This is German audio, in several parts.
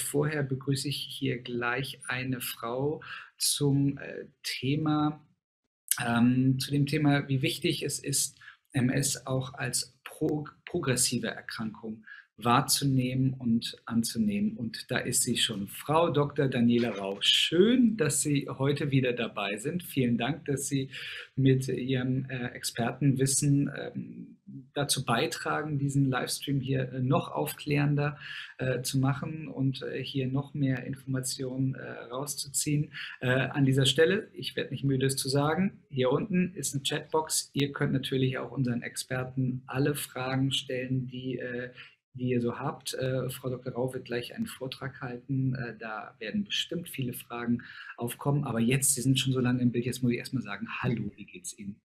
vorher begrüße ich hier gleich eine Frau zum äh, Thema, ähm, zu dem Thema, wie wichtig es ist, MS auch als pro progressive Erkrankung wahrzunehmen und anzunehmen. Und da ist sie schon, Frau Dr. Daniela Rau. Schön, dass Sie heute wieder dabei sind. Vielen Dank, dass Sie mit Ihrem äh, Expertenwissen ähm, dazu beitragen, diesen Livestream hier äh, noch aufklärender äh, zu machen und äh, hier noch mehr Informationen äh, rauszuziehen. Äh, an dieser Stelle, ich werde nicht müde es zu sagen, hier unten ist eine Chatbox. Ihr könnt natürlich auch unseren Experten alle Fragen stellen, die die ihr so habt. Äh, Frau Dr. Rau wird gleich einen Vortrag halten. Äh, da werden bestimmt viele Fragen aufkommen. Aber jetzt, Sie sind schon so lange im Bild, jetzt muss ich erstmal sagen, hallo, wie geht's Ihnen?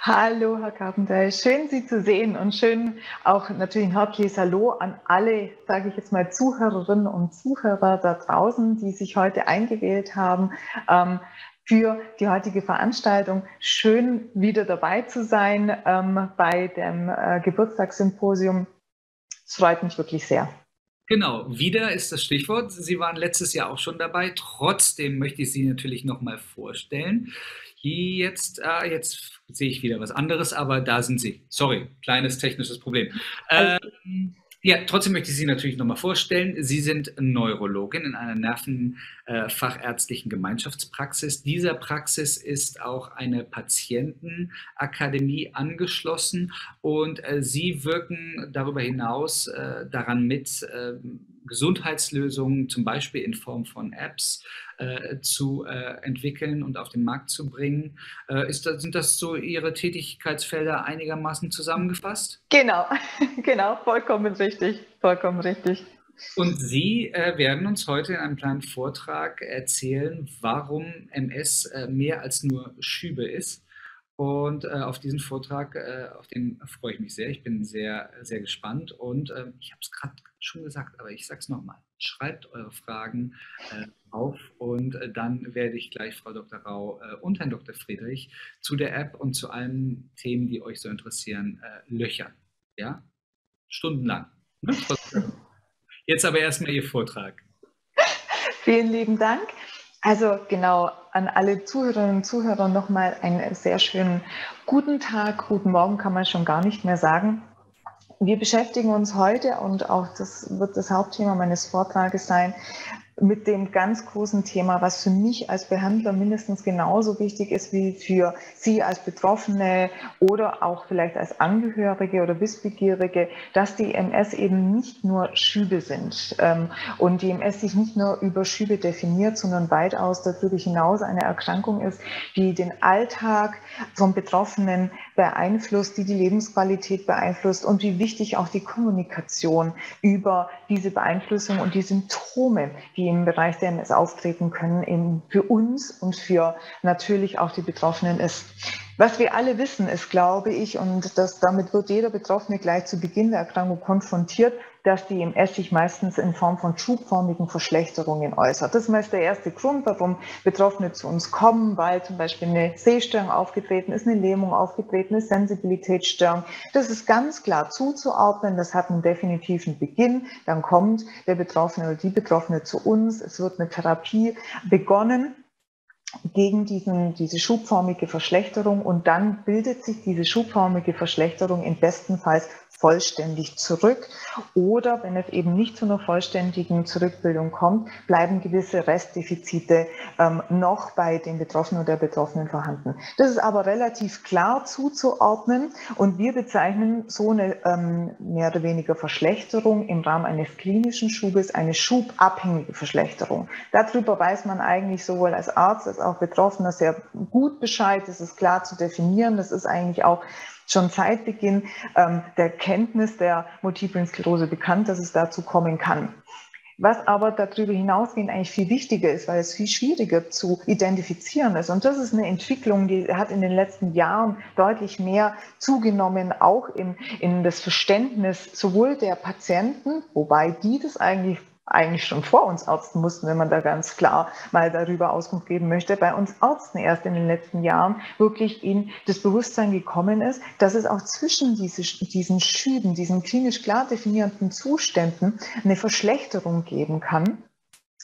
Hallo, Herr Carpenter. Schön, Sie zu sehen und schön auch natürlich ein herzliches Hallo an alle, sage ich jetzt mal, Zuhörerinnen und Zuhörer da draußen, die sich heute eingewählt haben. Ähm, für die heutige Veranstaltung. Schön wieder dabei zu sein ähm, bei dem äh, Geburtstagssymposium es freut mich wirklich sehr. Genau, wieder ist das Stichwort. Sie waren letztes Jahr auch schon dabei. Trotzdem möchte ich Sie natürlich nochmal vorstellen. Jetzt, ah, jetzt sehe ich wieder was anderes, aber da sind Sie. Sorry, kleines technisches Problem. Ähm, ja, trotzdem möchte ich Sie natürlich nochmal vorstellen. Sie sind Neurologin in einer nervenfachärztlichen Gemeinschaftspraxis. Dieser Praxis ist auch eine Patientenakademie angeschlossen und äh, Sie wirken darüber hinaus äh, daran mit, äh, Gesundheitslösungen, zum Beispiel in Form von Apps, äh, zu äh, entwickeln und auf den Markt zu bringen. Äh, ist das, sind das so Ihre Tätigkeitsfelder einigermaßen zusammengefasst? Genau, genau, vollkommen richtig, vollkommen richtig. Und Sie äh, werden uns heute in einem kleinen Vortrag erzählen, warum MS äh, mehr als nur Schübe ist. Und äh, auf diesen Vortrag, äh, auf den freue ich mich sehr. Ich bin sehr, sehr gespannt. Und äh, ich habe es gerade schon gesagt, aber ich sage es nochmal. Schreibt eure Fragen äh, auf und äh, dann werde ich gleich Frau Dr. Rau äh, und Herrn Dr. Friedrich zu der App und zu allen Themen, die euch so interessieren, löchern. Ja? Stundenlang. Ne? Jetzt aber erstmal Ihr Vortrag. Vielen lieben Dank. Also genau, an alle Zuhörerinnen und Zuhörer nochmal einen sehr schönen guten Tag, guten Morgen kann man schon gar nicht mehr sagen. Wir beschäftigen uns heute und auch das wird das Hauptthema meines Vortrages sein, mit dem ganz großen Thema, was für mich als Behandler mindestens genauso wichtig ist wie für Sie als Betroffene oder auch vielleicht als Angehörige oder Wissbegierige, dass die MS eben nicht nur Schübe sind ähm, und die MS sich nicht nur über Schübe definiert, sondern weitaus darüber hinaus eine Erkrankung ist, die den Alltag vom Betroffenen beeinflusst, die die Lebensqualität beeinflusst und wie wichtig auch die Kommunikation über diese Beeinflussung und die Symptome, die im Bereich der MS auftreten können, eben für uns und für natürlich auch die Betroffenen ist. Was wir alle wissen, ist, glaube ich, und das, damit wird jeder Betroffene gleich zu Beginn der Erkrankung konfrontiert, dass die MS sich meistens in Form von schubförmigen Verschlechterungen äußert. Das ist meist der erste Grund, warum Betroffene zu uns kommen, weil zum Beispiel eine Sehstörung aufgetreten ist, eine Lähmung aufgetreten ist, Sensibilitätsstörung. Das ist ganz klar zuzuordnen. Das hat einen definitiven Beginn. Dann kommt der Betroffene oder die Betroffene zu uns. Es wird eine Therapie begonnen gegen diesen, diese schubförmige Verschlechterung und dann bildet sich diese schubförmige Verschlechterung im besten Fall vollständig zurück. Oder wenn es eben nicht zu einer vollständigen Zurückbildung kommt, bleiben gewisse Restdefizite ähm, noch bei den Betroffenen oder der Betroffenen vorhanden. Das ist aber relativ klar zuzuordnen und wir bezeichnen so eine ähm, mehr oder weniger Verschlechterung im Rahmen eines klinischen Schubes eine schubabhängige Verschlechterung. Darüber weiß man eigentlich sowohl als Arzt als auch Betroffener sehr gut Bescheid. Das ist klar zu definieren. Das ist eigentlich auch schon seit Beginn ähm, der Kenntnis der multiplen Sklerose bekannt, dass es dazu kommen kann. Was aber darüber hinausgehend eigentlich viel wichtiger ist, weil es viel schwieriger zu identifizieren ist. Und das ist eine Entwicklung, die hat in den letzten Jahren deutlich mehr zugenommen, auch in, in das Verständnis sowohl der Patienten, wobei die das eigentlich eigentlich schon vor uns Ärzten mussten, wenn man da ganz klar mal darüber Auskunft geben möchte, bei uns Ärzten erst in den letzten Jahren wirklich in das Bewusstsein gekommen ist, dass es auch zwischen diese, diesen Schüben, diesen klinisch klar definierten Zuständen eine Verschlechterung geben kann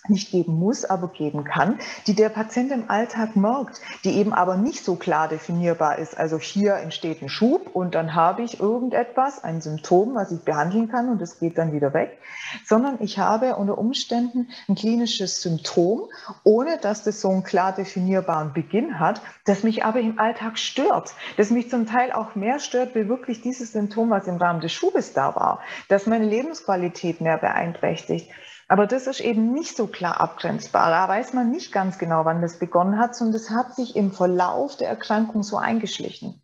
nicht geben muss, aber geben kann, die der Patient im Alltag merkt, die eben aber nicht so klar definierbar ist. Also hier entsteht ein Schub und dann habe ich irgendetwas, ein Symptom, was ich behandeln kann und es geht dann wieder weg, sondern ich habe unter Umständen ein klinisches Symptom, ohne dass das so einen klar definierbaren Beginn hat, das mich aber im Alltag stört, das mich zum Teil auch mehr stört, wie wirklich dieses Symptom, was im Rahmen des Schubes da war, das meine Lebensqualität mehr beeinträchtigt. Aber das ist eben nicht so klar abgrenzbar. Da weiß man nicht ganz genau, wann das begonnen hat, sondern das hat sich im Verlauf der Erkrankung so eingeschlichen.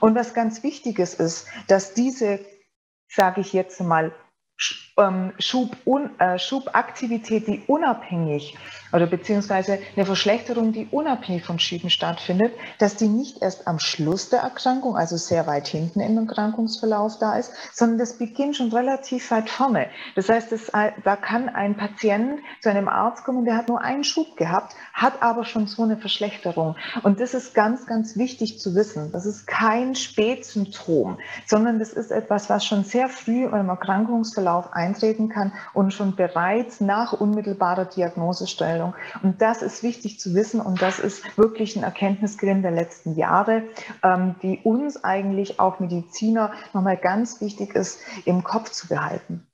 Und was ganz wichtig ist, ist, dass diese, sage ich jetzt mal, ähm, äh, Schubaktivität, die unabhängig oder beziehungsweise eine Verschlechterung, die unabhängig von Schieben stattfindet, dass die nicht erst am Schluss der Erkrankung, also sehr weit hinten im Erkrankungsverlauf da ist, sondern das beginnt schon relativ weit vorne. Das heißt, das, da kann ein Patient zu einem Arzt kommen, der hat nur einen Schub gehabt, hat aber schon so eine Verschlechterung. Und das ist ganz, ganz wichtig zu wissen. Das ist kein Spätsymptom, sondern das ist etwas, was schon sehr früh im Erkrankungsverlauf eintreten kann und schon bereits nach unmittelbarer Diagnosestellung. Und das ist wichtig zu wissen und das ist wirklich ein Erkenntnisgewinn der letzten Jahre, ähm, die uns eigentlich auch Mediziner nochmal ganz wichtig ist, im Kopf zu behalten.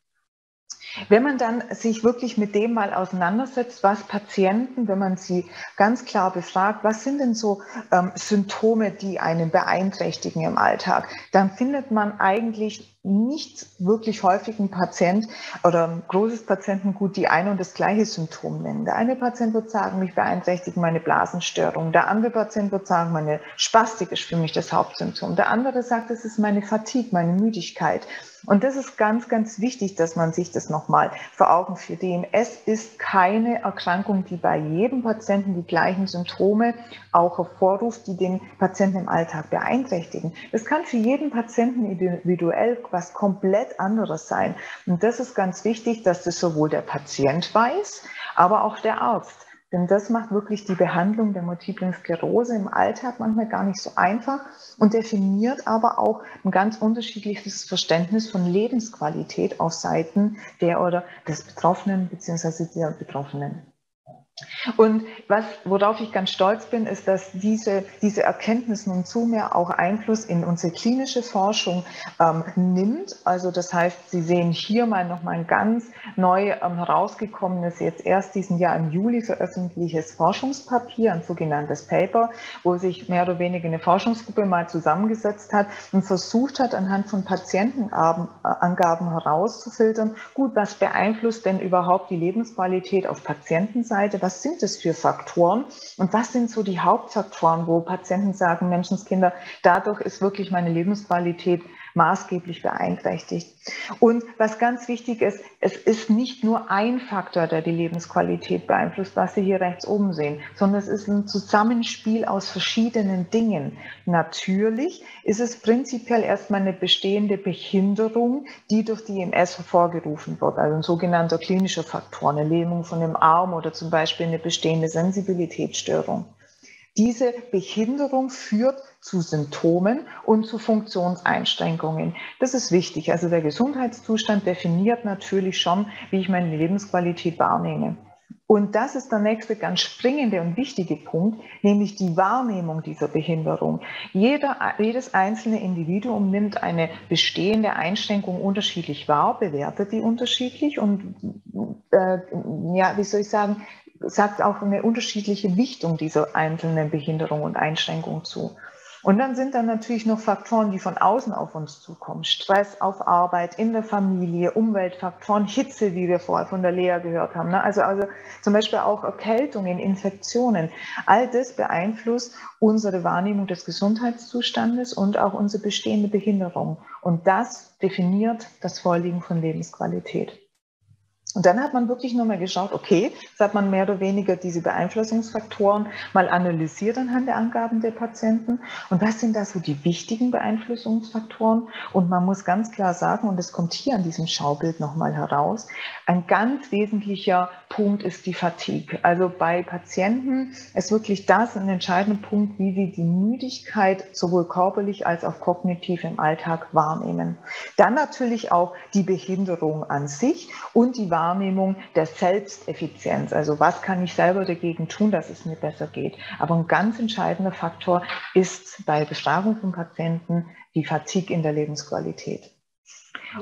Wenn man dann sich wirklich mit dem mal auseinandersetzt, was Patienten, wenn man sie ganz klar befragt, was sind denn so ähm, Symptome, die einen beeinträchtigen im Alltag, dann findet man eigentlich nicht wirklich häufig ein Patient oder großes Patientengut, die ein und das gleiche Symptom nennen. Der eine Patient wird sagen, mich beeinträchtigt meine Blasenstörung. Der andere Patient wird sagen, meine Spastik ist für mich das Hauptsymptom. Der andere sagt, es ist meine Fatigue, meine Müdigkeit. Und das ist ganz, ganz wichtig, dass man sich das nochmal vor Augen führt. DMS ist keine Erkrankung, die bei jedem Patienten die gleichen Symptome auch hervorruft, die den Patienten im Alltag beeinträchtigen. Das kann für jeden Patienten individuell was komplett anderes sein. Und das ist ganz wichtig, dass das sowohl der Patient weiß, aber auch der Arzt. Denn das macht wirklich die Behandlung der multiplen Sklerose im Alltag manchmal gar nicht so einfach und definiert aber auch ein ganz unterschiedliches Verständnis von Lebensqualität auf Seiten der oder des Betroffenen bzw. der Betroffenen. Und was, worauf ich ganz stolz bin, ist, dass diese, diese Erkenntnis nun zunehmend auch Einfluss in unsere klinische Forschung ähm, nimmt. Also das heißt, Sie sehen hier mal nochmal ein ganz neu ähm, herausgekommenes, jetzt erst diesen Jahr im Juli veröffentlichtes Forschungspapier, ein sogenanntes Paper, wo sich mehr oder weniger eine Forschungsgruppe mal zusammengesetzt hat und versucht hat, anhand von Patientenangaben herauszufiltern, gut, was beeinflusst denn überhaupt die Lebensqualität auf Patientenseite, was sind es für Faktoren und was sind so die Hauptfaktoren, wo Patienten sagen, Menschenskinder, dadurch ist wirklich meine Lebensqualität maßgeblich beeinträchtigt. Und was ganz wichtig ist, es ist nicht nur ein Faktor, der die Lebensqualität beeinflusst, was Sie hier rechts oben sehen, sondern es ist ein Zusammenspiel aus verschiedenen Dingen. Natürlich ist es prinzipiell erstmal eine bestehende Behinderung, die durch die MS hervorgerufen wird, also ein sogenannter klinischer Faktor, eine Lähmung von dem Arm oder zum Beispiel eine bestehende Sensibilitätsstörung. Diese Behinderung führt zu Symptomen und zu Funktionseinschränkungen. Das ist wichtig. Also der Gesundheitszustand definiert natürlich schon, wie ich meine Lebensqualität wahrnehme. Und das ist der nächste ganz springende und wichtige Punkt, nämlich die Wahrnehmung dieser Behinderung. Jeder, jedes einzelne Individuum nimmt eine bestehende Einschränkung unterschiedlich wahr, bewertet die unterschiedlich und, äh, ja, wie soll ich sagen, sagt auch eine unterschiedliche Wichtung dieser einzelnen Behinderung und Einschränkung zu. Und dann sind da natürlich noch Faktoren, die von außen auf uns zukommen. Stress auf Arbeit, in der Familie, Umweltfaktoren, Hitze, wie wir vorher von der Lea gehört haben. Ne? Also, also zum Beispiel auch Erkältungen, Infektionen. All das beeinflusst unsere Wahrnehmung des Gesundheitszustandes und auch unsere bestehende Behinderung. Und das definiert das Vorliegen von Lebensqualität. Und dann hat man wirklich nochmal geschaut, okay, jetzt hat man mehr oder weniger diese Beeinflussungsfaktoren mal analysiert anhand der Angaben der Patienten. Und was sind da so die wichtigen Beeinflussungsfaktoren? Und man muss ganz klar sagen, und das kommt hier an diesem Schaubild nochmal heraus, ein ganz wesentlicher Punkt ist die Fatigue. Also bei Patienten ist wirklich das ein entscheidender Punkt, wie sie die Müdigkeit sowohl körperlich als auch kognitiv im Alltag wahrnehmen. Dann natürlich auch die Behinderung an sich und die Wahrnehmung Wahrnehmung der Selbsteffizienz. Also was kann ich selber dagegen tun, dass es mir besser geht. Aber ein ganz entscheidender Faktor ist bei Befragung von Patienten die Fatigue in der Lebensqualität.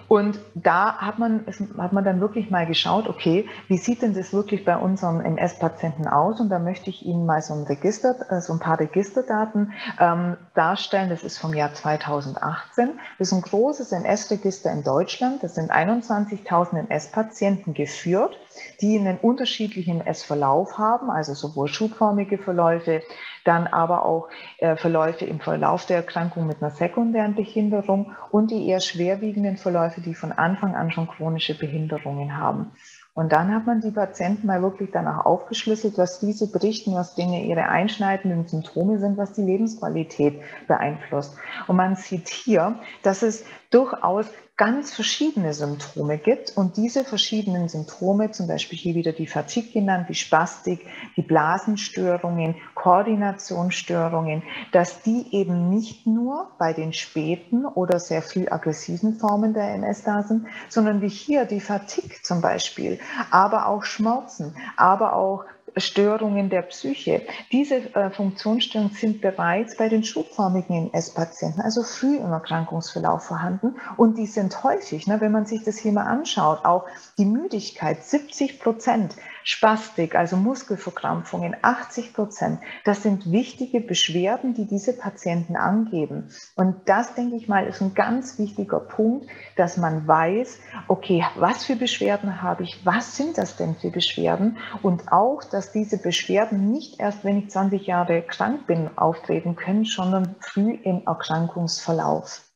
Und da hat man, hat man dann wirklich mal geschaut, okay, wie sieht denn das wirklich bei unseren MS-Patienten aus? Und da möchte ich Ihnen mal so ein Register, äh, so ein paar Registerdaten ähm, darstellen. Das ist vom Jahr 2018. Das ist ein großes MS-Register in Deutschland. Das sind 21.000 MS-Patienten geführt, die einen unterschiedlichen MS-Verlauf haben, also sowohl schubförmige Verläufe, dann aber auch äh, Verläufe im Verlauf der Erkrankung mit einer sekundären Behinderung und die eher schwerwiegenden Verläufe, die von Anfang an schon chronische Behinderungen haben. Und dann hat man die Patienten mal wirklich danach aufgeschlüsselt, was diese berichten, was Dinge ihre einschneidenden Symptome sind, was die Lebensqualität beeinflusst. Und man sieht hier, dass es durchaus ganz verschiedene Symptome gibt. Und diese verschiedenen Symptome, zum Beispiel hier wieder die Fatigue genannt, die Spastik, die Blasenstörungen, Koordinationsstörungen, dass die eben nicht nur bei den späten oder sehr früh aggressiven Formen der MS da sind, sondern wie hier die Fatigue zum Beispiel, aber auch Schmerzen, aber auch Störungen der Psyche. Diese äh, Funktionsstörungen sind bereits bei den schubformigen MS-Patienten, also früh im Erkrankungsverlauf vorhanden und die sind häufig, ne, wenn man sich das hier mal anschaut, auch die Müdigkeit, 70 Prozent Spastik, also Muskelverkrampfungen, 80 Prozent. Das sind wichtige Beschwerden, die diese Patienten angeben. Und das, denke ich mal, ist ein ganz wichtiger Punkt, dass man weiß, okay, was für Beschwerden habe ich, was sind das denn für Beschwerden? Und auch, dass diese Beschwerden nicht erst, wenn ich 20 Jahre krank bin, auftreten können, sondern früh im Erkrankungsverlauf.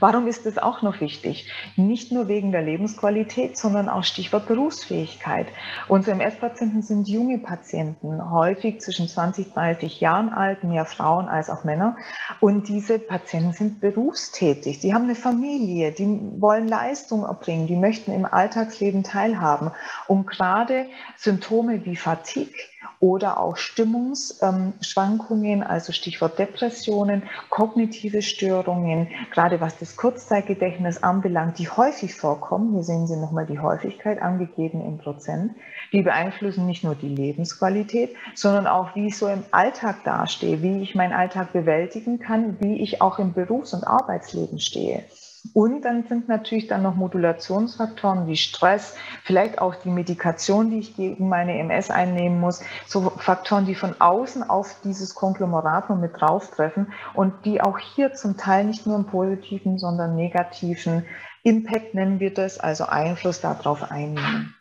Warum ist es auch noch wichtig? Nicht nur wegen der Lebensqualität, sondern auch Stichwort Berufsfähigkeit. Unsere MS-Patienten sind junge Patienten, häufig zwischen 20, 30 Jahren alt, mehr Frauen als auch Männer. Und diese Patienten sind berufstätig. Die haben eine Familie, die wollen Leistung erbringen, die möchten im Alltagsleben teilhaben. Und gerade Symptome wie Fatigue, oder auch Stimmungsschwankungen, also Stichwort Depressionen, kognitive Störungen, gerade was das Kurzzeitgedächtnis anbelangt, die häufig vorkommen. Hier sehen Sie nochmal die Häufigkeit angegeben in Prozent. Die beeinflussen nicht nur die Lebensqualität, sondern auch, wie ich so im Alltag dastehe, wie ich meinen Alltag bewältigen kann, wie ich auch im Berufs- und Arbeitsleben stehe. Und dann sind natürlich dann noch Modulationsfaktoren wie Stress, vielleicht auch die Medikation, die ich gegen meine MS einnehmen muss, so Faktoren, die von außen auf dieses Konglomerat mit drauf treffen und die auch hier zum Teil nicht nur einen positiven, sondern negativen Impact nennen wir das, also Einfluss darauf einnehmen.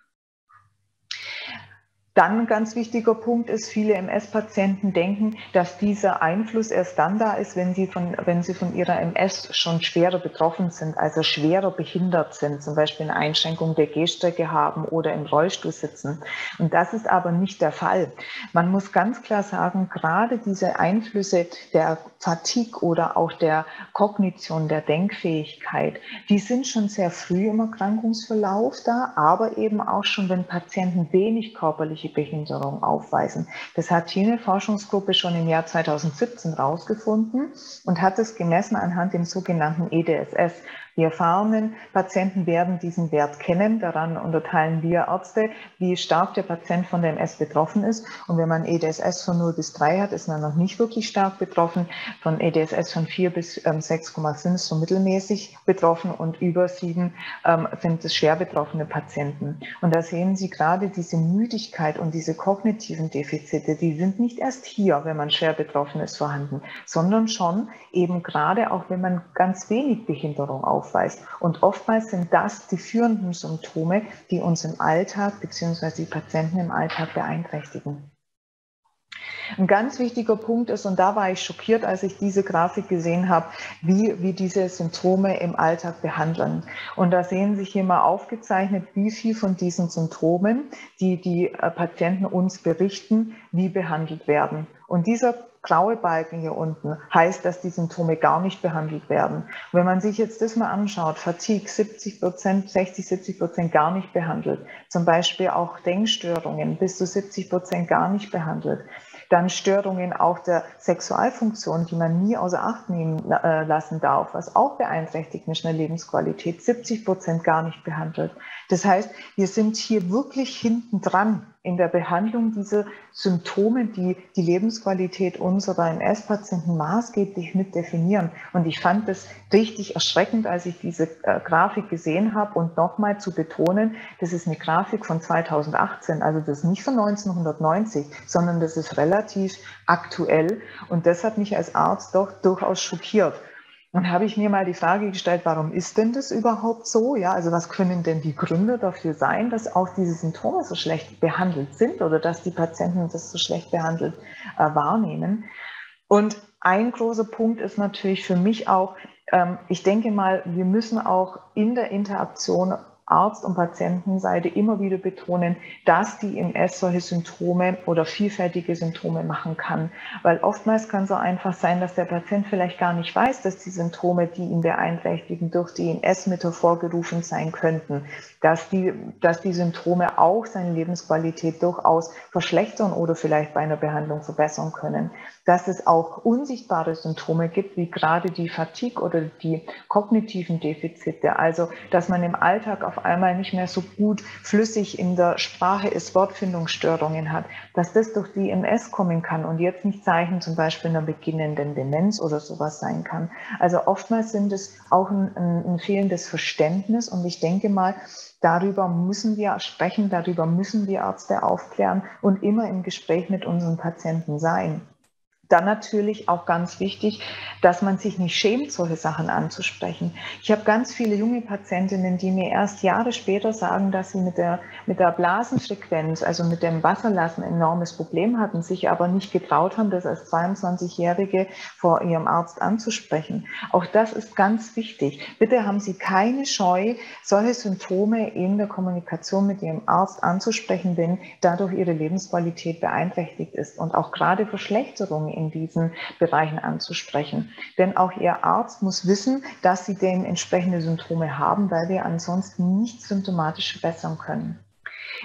Dann ein ganz wichtiger Punkt ist, viele MS-Patienten denken, dass dieser Einfluss erst dann da ist, wenn sie, von, wenn sie von ihrer MS schon schwerer betroffen sind, also schwerer behindert sind, zum Beispiel eine Einschränkung der Gehstrecke haben oder im Rollstuhl sitzen. Und das ist aber nicht der Fall. Man muss ganz klar sagen, gerade diese Einflüsse der Fatigue oder auch der Kognition, der Denkfähigkeit, die sind schon sehr früh im Erkrankungsverlauf da, aber eben auch schon, wenn Patienten wenig körperliche körperliche Behinderung aufweisen. Das hat jene Forschungsgruppe schon im Jahr 2017 rausgefunden und hat es gemessen anhand dem sogenannten EDSS, die erfahrenen Patienten werden diesen Wert kennen. Daran unterteilen wir Ärzte, wie stark der Patient von der MS betroffen ist. Und wenn man EDSS von 0 bis 3 hat, ist man noch nicht wirklich stark betroffen. Von EDSS von 4 bis 6,5 ähm, so mittelmäßig betroffen und über 7 ähm, sind es schwer betroffene Patienten. Und da sehen Sie gerade diese Müdigkeit und diese kognitiven Defizite, die sind nicht erst hier, wenn man schwer betroffen ist, vorhanden, sondern schon eben gerade auch, wenn man ganz wenig Behinderung aufweist aufweist. Und oftmals sind das die führenden Symptome, die uns im Alltag bzw. die Patienten im Alltag beeinträchtigen. Ein ganz wichtiger Punkt ist, und da war ich schockiert, als ich diese Grafik gesehen habe, wie wir diese Symptome im Alltag behandeln. Und da sehen sich hier mal aufgezeichnet, wie viel von diesen Symptomen, die die äh, Patienten uns berichten, wie behandelt werden. Und dieser graue Balken hier unten heißt, dass die Symptome gar nicht behandelt werden. wenn man sich jetzt das mal anschaut, Fatigue 70 Prozent, 60, 70 Prozent gar nicht behandelt, zum Beispiel auch Denkstörungen bis zu 70 Prozent gar nicht behandelt, dann Störungen auch der Sexualfunktion, die man nie außer Acht nehmen äh, lassen darf, was auch beeinträchtigt eine Lebensqualität, 70 Prozent gar nicht behandelt. Das heißt, wir sind hier wirklich hinten dran in der Behandlung dieser Symptome, die die Lebensqualität unserer MS-Patienten maßgeblich mit definieren. Und ich fand das richtig erschreckend, als ich diese äh, Grafik gesehen habe und nochmal zu betonen, das ist eine Grafik von 2018, also das ist nicht von 1990, sondern das ist relativ aktuell. Und das hat mich als Arzt doch durchaus schockiert. Und habe ich mir mal die Frage gestellt, warum ist denn das überhaupt so? Ja, also was können denn die Gründe dafür sein, dass auch diese Symptome so schlecht behandelt sind oder dass die Patienten das so schlecht behandelt äh, wahrnehmen? Und ein großer Punkt ist natürlich für mich auch, ähm, ich denke mal, wir müssen auch in der Interaktion Arzt- und Patientenseite immer wieder betonen, dass die MS solche Symptome oder vielfältige Symptome machen kann. Weil oftmals kann es so einfach sein, dass der Patient vielleicht gar nicht weiß, dass die Symptome, die ihn beeinträchtigen, durch die MS mit hervorgerufen sein könnten. Dass die, dass die Symptome auch seine Lebensqualität durchaus verschlechtern oder vielleicht bei einer Behandlung verbessern können dass es auch unsichtbare Symptome gibt, wie gerade die Fatigue oder die kognitiven Defizite. Also, dass man im Alltag auf einmal nicht mehr so gut flüssig in der Sprache ist, Wortfindungsstörungen hat, dass das durch die MS kommen kann und jetzt nicht Zeichen zum Beispiel einer beginnenden Demenz oder sowas sein kann. Also oftmals sind es auch ein, ein, ein fehlendes Verständnis und ich denke mal, Darüber müssen wir sprechen, darüber müssen wir Ärzte aufklären und immer im Gespräch mit unseren Patienten sein. Dann natürlich auch ganz wichtig, dass man sich nicht schämt, solche Sachen anzusprechen. Ich habe ganz viele junge Patientinnen, die mir erst Jahre später sagen, dass sie mit der, mit der Blasenfrequenz, also mit dem Wasserlassen, ein enormes Problem hatten, sich aber nicht getraut haben, das als 22-Jährige vor ihrem Arzt anzusprechen. Auch das ist ganz wichtig. Bitte haben Sie keine Scheu, solche Symptome in der Kommunikation mit Ihrem Arzt anzusprechen, wenn dadurch Ihre Lebensqualität beeinträchtigt ist. Und auch gerade Verschlechterungen in diesen Bereichen anzusprechen. Denn auch Ihr Arzt muss wissen, dass Sie denn entsprechende Symptome haben, weil wir ansonsten nicht symptomatisch verbessern können.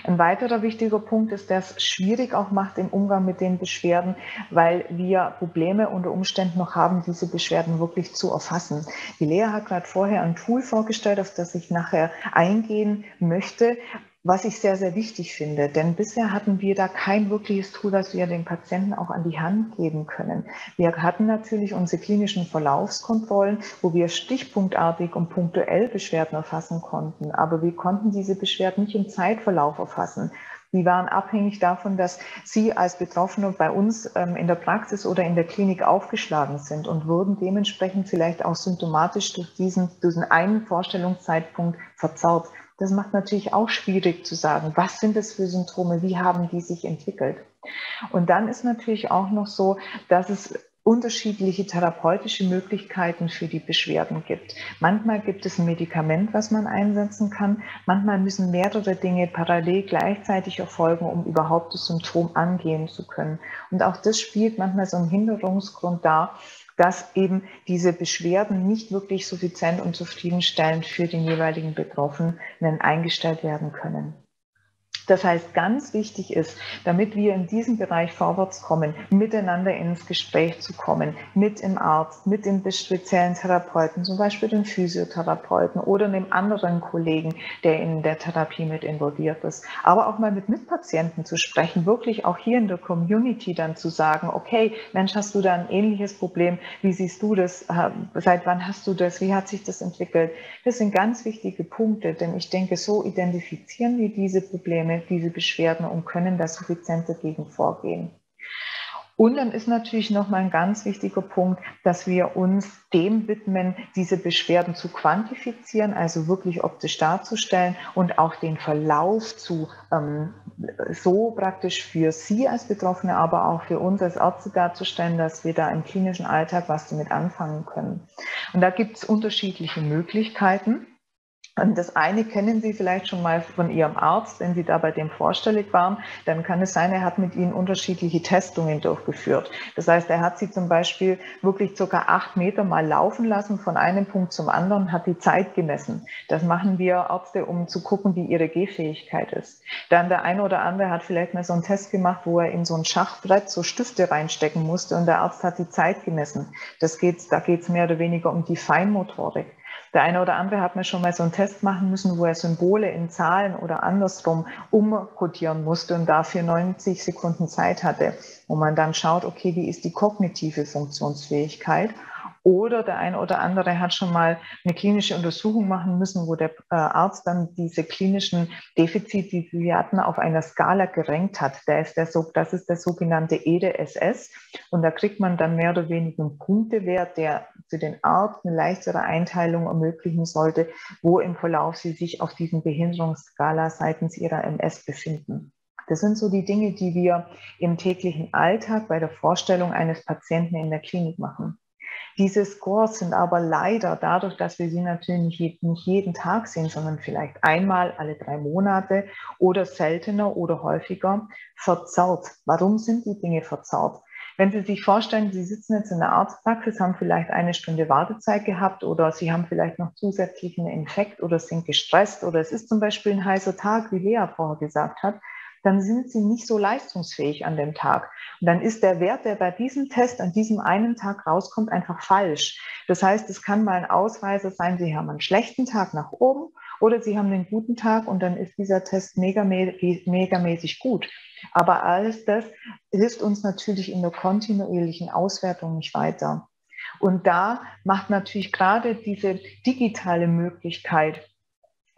Ein weiterer wichtiger Punkt ist, der es schwierig auch macht im Umgang mit den Beschwerden, weil wir Probleme unter Umständen noch haben, diese Beschwerden wirklich zu erfassen. Die Lea hat gerade vorher ein Tool vorgestellt, auf das ich nachher eingehen möchte, was ich sehr, sehr wichtig finde. Denn bisher hatten wir da kein wirkliches Tool, das wir den Patienten auch an die Hand geben können. Wir hatten natürlich unsere klinischen Verlaufskontrollen, wo wir stichpunktartig und punktuell Beschwerden erfassen konnten. Aber wir konnten diese Beschwerden nicht im Zeitverlauf erfassen. Die waren abhängig davon, dass Sie als Betroffene bei uns ähm, in der Praxis oder in der Klinik aufgeschlagen sind und wurden dementsprechend vielleicht auch symptomatisch durch diesen, diesen einen Vorstellungszeitpunkt verzerrt. Das macht natürlich auch schwierig zu sagen, was sind das für Symptome, wie haben die sich entwickelt. Und dann ist natürlich auch noch so, dass es unterschiedliche therapeutische Möglichkeiten für die Beschwerden gibt. Manchmal gibt es ein Medikament, was man einsetzen kann. Manchmal müssen mehrere Dinge parallel gleichzeitig erfolgen, um überhaupt das Symptom angehen zu können. Und auch das spielt manchmal so einen Hinderungsgrund dar, dass eben diese Beschwerden nicht wirklich suffizient und zufriedenstellend für den jeweiligen Betroffenen eingestellt werden können. Das heißt, ganz wichtig ist, damit wir in diesem Bereich vorwärts kommen, miteinander ins Gespräch zu kommen, mit dem Arzt, mit dem speziellen Therapeuten, zum Beispiel dem Physiotherapeuten oder einem anderen Kollegen, der in der Therapie mit involviert ist. Aber auch mal mit Mitpatienten zu sprechen, wirklich auch hier in der Community dann zu sagen, okay, Mensch, hast du da ein ähnliches Problem? Wie siehst du das? Seit wann hast du das? Wie hat sich das entwickelt? Das sind ganz wichtige Punkte, denn ich denke, so identifizieren wir diese Probleme Probleme, diese Beschwerden und können da suffizient dagegen vorgehen. Und dann ist natürlich nochmal ein ganz wichtiger Punkt, dass wir uns dem widmen, diese Beschwerden zu quantifizieren, also wirklich optisch darzustellen und auch den Verlauf zu ähm, so praktisch für Sie als Betroffene, aber auch für uns als Ärzte darzustellen, dass wir da im klinischen Alltag was damit anfangen können. Und da gibt es unterschiedliche Möglichkeiten. Das eine kennen Sie vielleicht schon mal von Ihrem Arzt, wenn Sie da bei dem vorstellig waren. Dann kann es sein, er hat mit Ihnen unterschiedliche Testungen durchgeführt. Das heißt, er hat Sie zum Beispiel wirklich circa acht Meter mal laufen lassen von einem Punkt zum anderen, hat die Zeit gemessen. Das machen wir Ärzte, um zu gucken, wie Ihre Gehfähigkeit ist. Dann der eine oder andere hat vielleicht mal so einen Test gemacht, wo er in so ein Schachbrett so Stifte reinstecken musste und der Arzt hat die Zeit gemessen. Das geht, da geht es mehr oder weniger um die Feinmotorik. Der eine oder andere hat mir schon mal so einen Test machen müssen, wo er Symbole in Zahlen oder andersrum umkodieren musste und dafür 90 Sekunden Zeit hatte, wo man dann schaut, okay, wie ist die kognitive Funktionsfähigkeit oder der eine oder andere hat schon mal eine klinische Untersuchung machen müssen, wo der äh, Arzt dann diese klinischen Defizite, die wir hatten, auf einer Skala gerenkt hat. Der ist der, das ist der sogenannte EDSS. Und da kriegt man dann mehr oder weniger einen Punktewert, der für den Arzt eine leichtere Einteilung ermöglichen sollte, wo im Verlauf sie sich auf diesen Behinderungsskala seitens ihrer MS befinden. Das sind so die Dinge, die wir im täglichen Alltag bei der Vorstellung eines Patienten in der Klinik machen. Diese Scores sind aber leider dadurch, dass wir sie natürlich nicht jeden Tag sehen, sondern vielleicht einmal alle drei Monate oder seltener oder häufiger, verzerrt. Warum sind die Dinge verzerrt? Wenn Sie sich vorstellen, Sie sitzen jetzt in der Arztpraxis, haben vielleicht eine Stunde Wartezeit gehabt oder Sie haben vielleicht noch zusätzlichen Infekt oder sind gestresst oder es ist zum Beispiel ein heißer Tag, wie Lea vorher gesagt hat, dann sind sie nicht so leistungsfähig an dem Tag. Und dann ist der Wert, der bei diesem Test an diesem einen Tag rauskommt, einfach falsch. Das heißt, es kann mal ein Ausweiser sein, Sie haben einen schlechten Tag nach oben oder Sie haben einen guten Tag und dann ist dieser Test mega, megamäßig gut. Aber alles das hilft uns natürlich in der kontinuierlichen Auswertung nicht weiter. Und da macht natürlich gerade diese digitale Möglichkeit,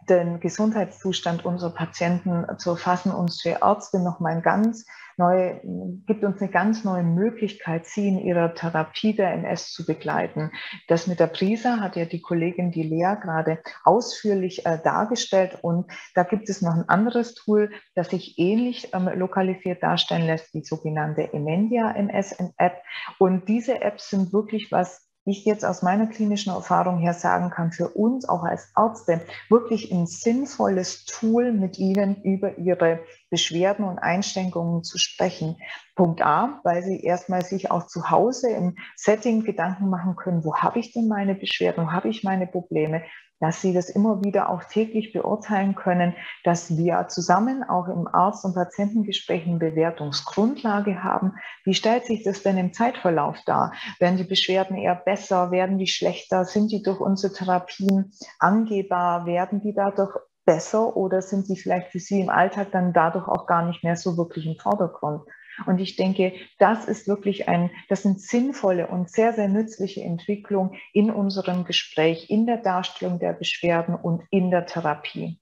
den Gesundheitszustand unserer Patienten zu erfassen, uns für Ärzte nochmal ein ganz neue, gibt uns eine ganz neue Möglichkeit, sie in ihrer Therapie der MS zu begleiten. Das mit der Prisa hat ja die Kollegin, die Lea, gerade ausführlich äh, dargestellt. Und da gibt es noch ein anderes Tool, das sich ähnlich ähm, lokalisiert darstellen lässt, die sogenannte Emendia MS-App. Und diese Apps sind wirklich was ich jetzt aus meiner klinischen Erfahrung her sagen kann, für uns auch als Ärzte wirklich ein sinnvolles Tool, mit Ihnen über Ihre Beschwerden und Einschränkungen zu sprechen. Punkt A, weil Sie erstmal sich auch zu Hause im Setting Gedanken machen können, wo habe ich denn meine Beschwerden, wo habe ich meine Probleme, dass sie das immer wieder auch täglich beurteilen können, dass wir zusammen auch im Arzt- und Patientengespräch eine Bewertungsgrundlage haben. Wie stellt sich das denn im Zeitverlauf dar? Werden die Beschwerden eher besser? Werden die schlechter? Sind die durch unsere Therapien angehbar? Werden die dadurch besser oder sind die vielleicht für Sie im Alltag dann dadurch auch gar nicht mehr so wirklich im Vordergrund? Und ich denke, das ist wirklich ein, das sind sinnvolle und sehr, sehr nützliche Entwicklungen in unserem Gespräch, in der Darstellung der Beschwerden und in der Therapie.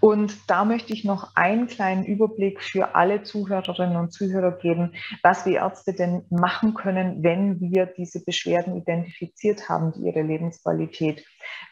Und da möchte ich noch einen kleinen Überblick für alle Zuhörerinnen und Zuhörer geben, was wir Ärzte denn machen können, wenn wir diese Beschwerden identifiziert haben, die ihre Lebensqualität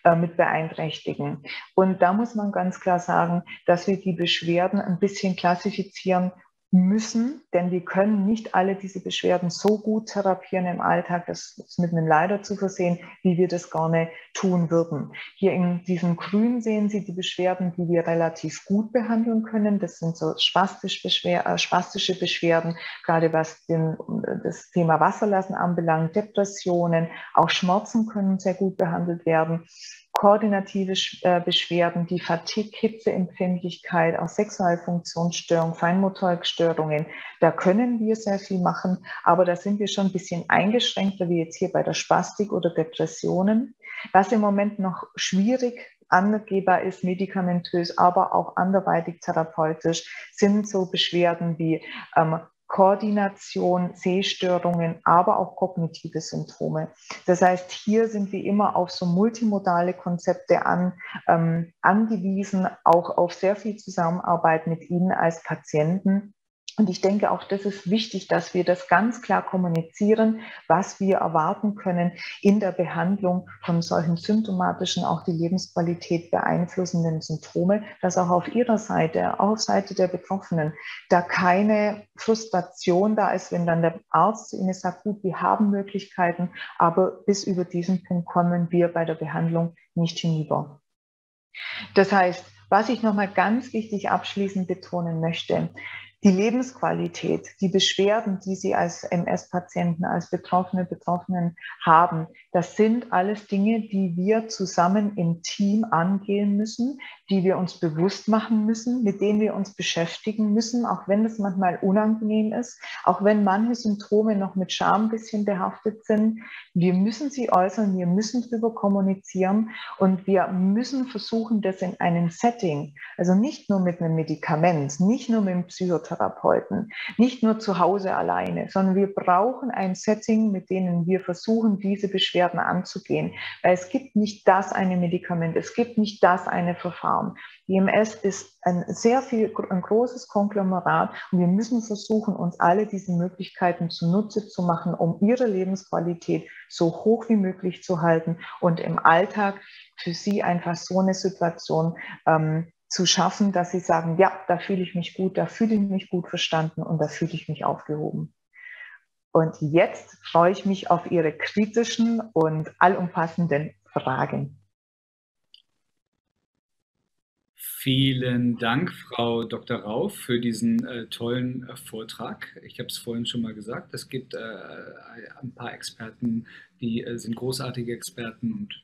äh, mit beeinträchtigen. Und da muss man ganz klar sagen, dass wir die Beschwerden ein bisschen klassifizieren müssen, denn wir können nicht alle diese Beschwerden so gut therapieren im Alltag, das ist mit einem Leider zu versehen, wie wir das gerne tun würden. Hier in diesem Grün sehen Sie die Beschwerden, die wir relativ gut behandeln können. Das sind so spastisch Beschwer äh, spastische Beschwerden, gerade was den, das Thema Wasserlassen anbelangt, Depressionen, auch Schmerzen können sehr gut behandelt werden koordinative äh, Beschwerden, die Fatigue, Hitzeempfindlichkeit, auch Sexualfunktionsstörungen, Feinmotorikstörungen. Da können wir sehr viel machen, aber da sind wir schon ein bisschen eingeschränkter, wie jetzt hier bei der Spastik oder Depressionen. Was im Moment noch schwierig angehbar ist, medikamentös, aber auch anderweitig therapeutisch, sind so Beschwerden wie ähm, Koordination, Sehstörungen, aber auch kognitive Symptome. Das heißt, hier sind wir immer auf so multimodale Konzepte an, ähm, angewiesen, auch auf sehr viel Zusammenarbeit mit Ihnen als Patienten Und ich denke, auch das ist wichtig, dass wir das ganz klar kommunizieren, was wir erwarten können in der Behandlung von solchen symptomatischen, auch die Lebensqualität beeinflussenden Symptome, dass auch auf Ihrer Seite, auf Seite der Betroffenen, da keine Frustration da ist, wenn dann der Arzt zu Ihnen sagt, gut, wir haben Möglichkeiten, aber bis über diesen Punkt kommen wir bei der Behandlung nicht hinüber. Das heißt, was ich nochmal ganz wichtig abschließend betonen möchte, die Lebensqualität, die Beschwerden, die Sie als MS-Patienten, als Betroffene, Betroffenen haben, das sind alles Dinge, die wir zusammen im Team angehen müssen, die wir uns bewusst machen müssen, mit denen wir uns beschäftigen müssen, auch wenn es manchmal unangenehm ist, auch wenn manche Symptome noch mit Scham ein bisschen behaftet sind. Wir müssen sie äußern, wir müssen darüber kommunizieren und wir müssen versuchen, das in einem Setting, also nicht nur mit einem Medikament, nicht nur mit einem Psychotherapeuten, nicht nur zu Hause alleine, sondern wir brauchen ein Setting, mit dem wir versuchen, diese Beschwerden anzugehen. Weil es gibt nicht das eine Medikament, es gibt nicht das eine Verfahren. Die MS ist ein sehr viel, ein großes Konglomerat und wir müssen versuchen, uns alle diese Möglichkeiten zunutze zu machen, um ihre Lebensqualität so hoch wie möglich zu halten und im Alltag für sie einfach so eine Situation ähm, zu schaffen, dass sie sagen, ja, da fühle ich mich gut, da fühle ich mich gut verstanden und da fühle ich mich aufgehoben. Und jetzt freue ich mich auf Ihre kritischen und allumfassenden Fragen. Vielen Dank, Frau Dr. Rauf, für diesen äh, tollen äh, Vortrag. Ich habe es vorhin schon mal gesagt, es gibt äh, ein paar Experten, die äh, sind großartige Experten und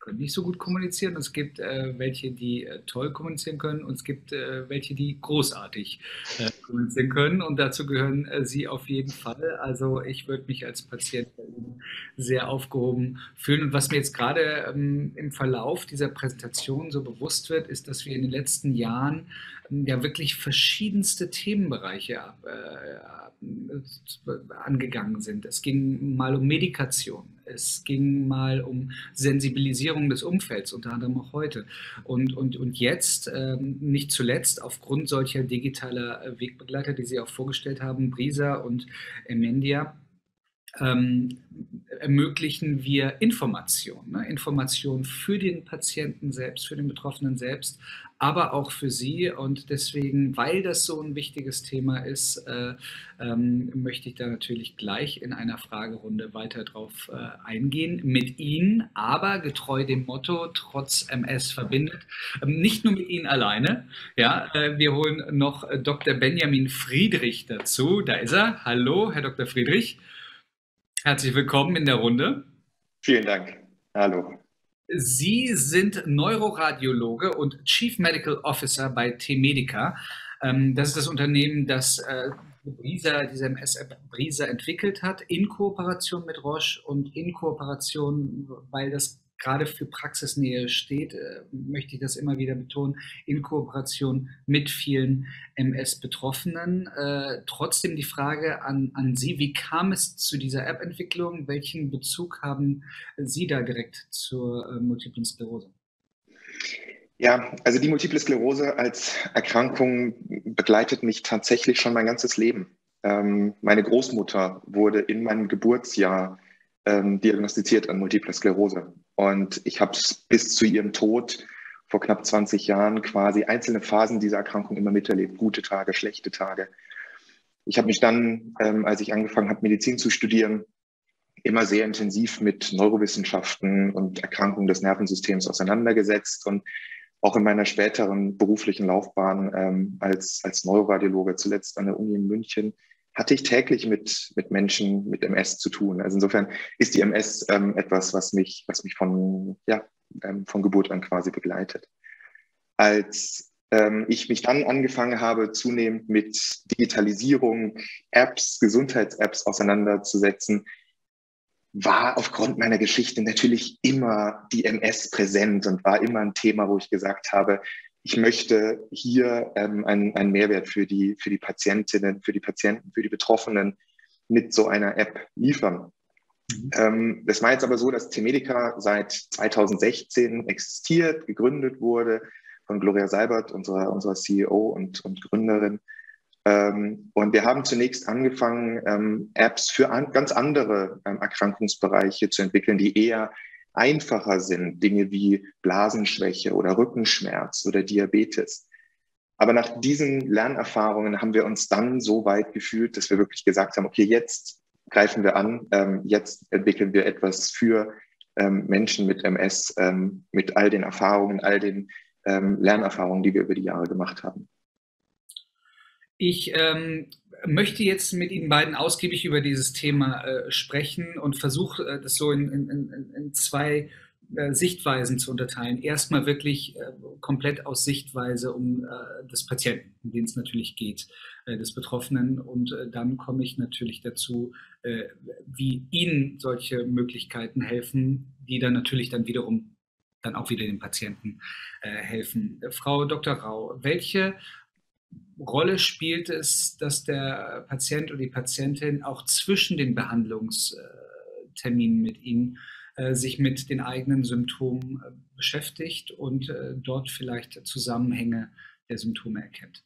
können nicht so gut kommunizieren. Es gibt äh, welche, die äh, toll kommunizieren können und es gibt äh, welche, die großartig äh, kommunizieren können und dazu gehören äh, Sie auf jeden Fall. Also ich würde mich als Patient sehr aufgehoben fühlen. Und was mir jetzt gerade ähm, im Verlauf dieser Präsentation so bewusst wird, ist, dass wir in den letzten Jahren ja wirklich verschiedenste Themenbereiche äh, angegangen sind. Es ging mal um Medikation, es ging mal um Sensibilisierung des Umfelds, unter anderem auch heute. Und, und, und jetzt, ähm, nicht zuletzt, aufgrund solcher digitaler Wegbegleiter, die Sie auch vorgestellt haben, Brisa und Emendia, ähm, ermöglichen wir Information. Ne? Information für den Patienten selbst, für den Betroffenen selbst, aber auch für Sie. Und deswegen, weil das so ein wichtiges Thema ist, äh, ähm, möchte ich da natürlich gleich in einer Fragerunde weiter drauf äh, eingehen mit Ihnen, aber getreu dem Motto, trotz MS verbindet. Ähm, nicht nur mit Ihnen alleine. Ja, äh, wir holen noch Dr. Benjamin Friedrich dazu. Da ist er. Hallo, Herr Dr. Friedrich. Herzlich willkommen in der Runde. Vielen Dank. Hallo. Sie sind Neuroradiologe und Chief Medical Officer bei T-Medica. Ähm, das ist das Unternehmen, das äh, Brisa, diese MS-App Brisa entwickelt hat, in Kooperation mit Roche und in Kooperation, weil das gerade für Praxisnähe steht, äh, möchte ich das immer wieder betonen, in Kooperation mit vielen MS-Betroffenen. Äh, trotzdem die Frage an, an Sie, wie kam es zu dieser App-Entwicklung? Welchen Bezug haben Sie da direkt zur äh, Multiplen Sklerose? Ja, also die Multiple Sklerose als Erkrankung begleitet mich tatsächlich schon mein ganzes Leben. Ähm, meine Großmutter wurde in meinem Geburtsjahr ähm, diagnostiziert an Multiple Sklerose. Und ich habe es bis zu ihrem Tod vor knapp 20 Jahren quasi einzelne Phasen dieser Erkrankung immer miterlebt. Gute Tage, schlechte Tage. Ich habe mich dann, ähm, als ich angefangen habe, Medizin zu studieren, immer sehr intensiv mit Neurowissenschaften und Erkrankungen des Nervensystems auseinandergesetzt und auch in meiner späteren beruflichen Laufbahn ähm, als, als Neuroradiologe, zuletzt an der Uni in München, hatte ich täglich mit, mit Menschen mit MS zu tun. Also insofern ist die MS ähm, etwas, was mich, was mich von, ja, ähm, von Geburt an quasi begleitet. Als ähm, ich mich dann angefangen habe, zunehmend mit Digitalisierung, Apps, Gesundheits-Apps auseinanderzusetzen, war aufgrund meiner Geschichte natürlich immer die MS präsent und war immer ein Thema, wo ich gesagt habe, ich möchte hier ähm, einen, einen Mehrwert für die, für die Patientinnen, für die Patienten, für die Betroffenen mit so einer App liefern. Mhm. Ähm, das war jetzt aber so, dass T-Medica seit 2016 existiert, gegründet wurde von Gloria Seibert, unserer, unserer CEO und, und Gründerin. Ähm, und wir haben zunächst angefangen, ähm, Apps für an, ganz andere ähm, Erkrankungsbereiche zu entwickeln, die eher einfacher sind. Dinge wie Blasenschwäche oder Rückenschmerz oder Diabetes. Aber nach diesen Lernerfahrungen haben wir uns dann so weit gefühlt, dass wir wirklich gesagt haben, okay, jetzt greifen wir an, ähm, jetzt entwickeln wir etwas für ähm, Menschen mit MS, ähm, mit all den Erfahrungen, all den ähm, Lernerfahrungen, die wir über die Jahre gemacht haben. Ich ähm, möchte jetzt mit Ihnen beiden ausgiebig über dieses Thema äh, sprechen und versuche äh, das so in, in, in zwei äh, Sichtweisen zu unterteilen. Erstmal wirklich äh, komplett aus Sichtweise um äh, des Patienten, um den es natürlich geht, äh, des Betroffenen. Und dann komme ich natürlich dazu, wie Ihnen solche Möglichkeiten helfen, die dann natürlich dann wiederum dann auch wieder den Patienten helfen. Frau Dr. Rau, welche Rolle spielt es, dass der Patient oder die Patientin auch zwischen den Behandlungsterminen mit Ihnen äh, sich mit den eigenen Symptomen äh, beschäftigt und äh, dort vielleicht Zusammenhänge der Symptome erkennt?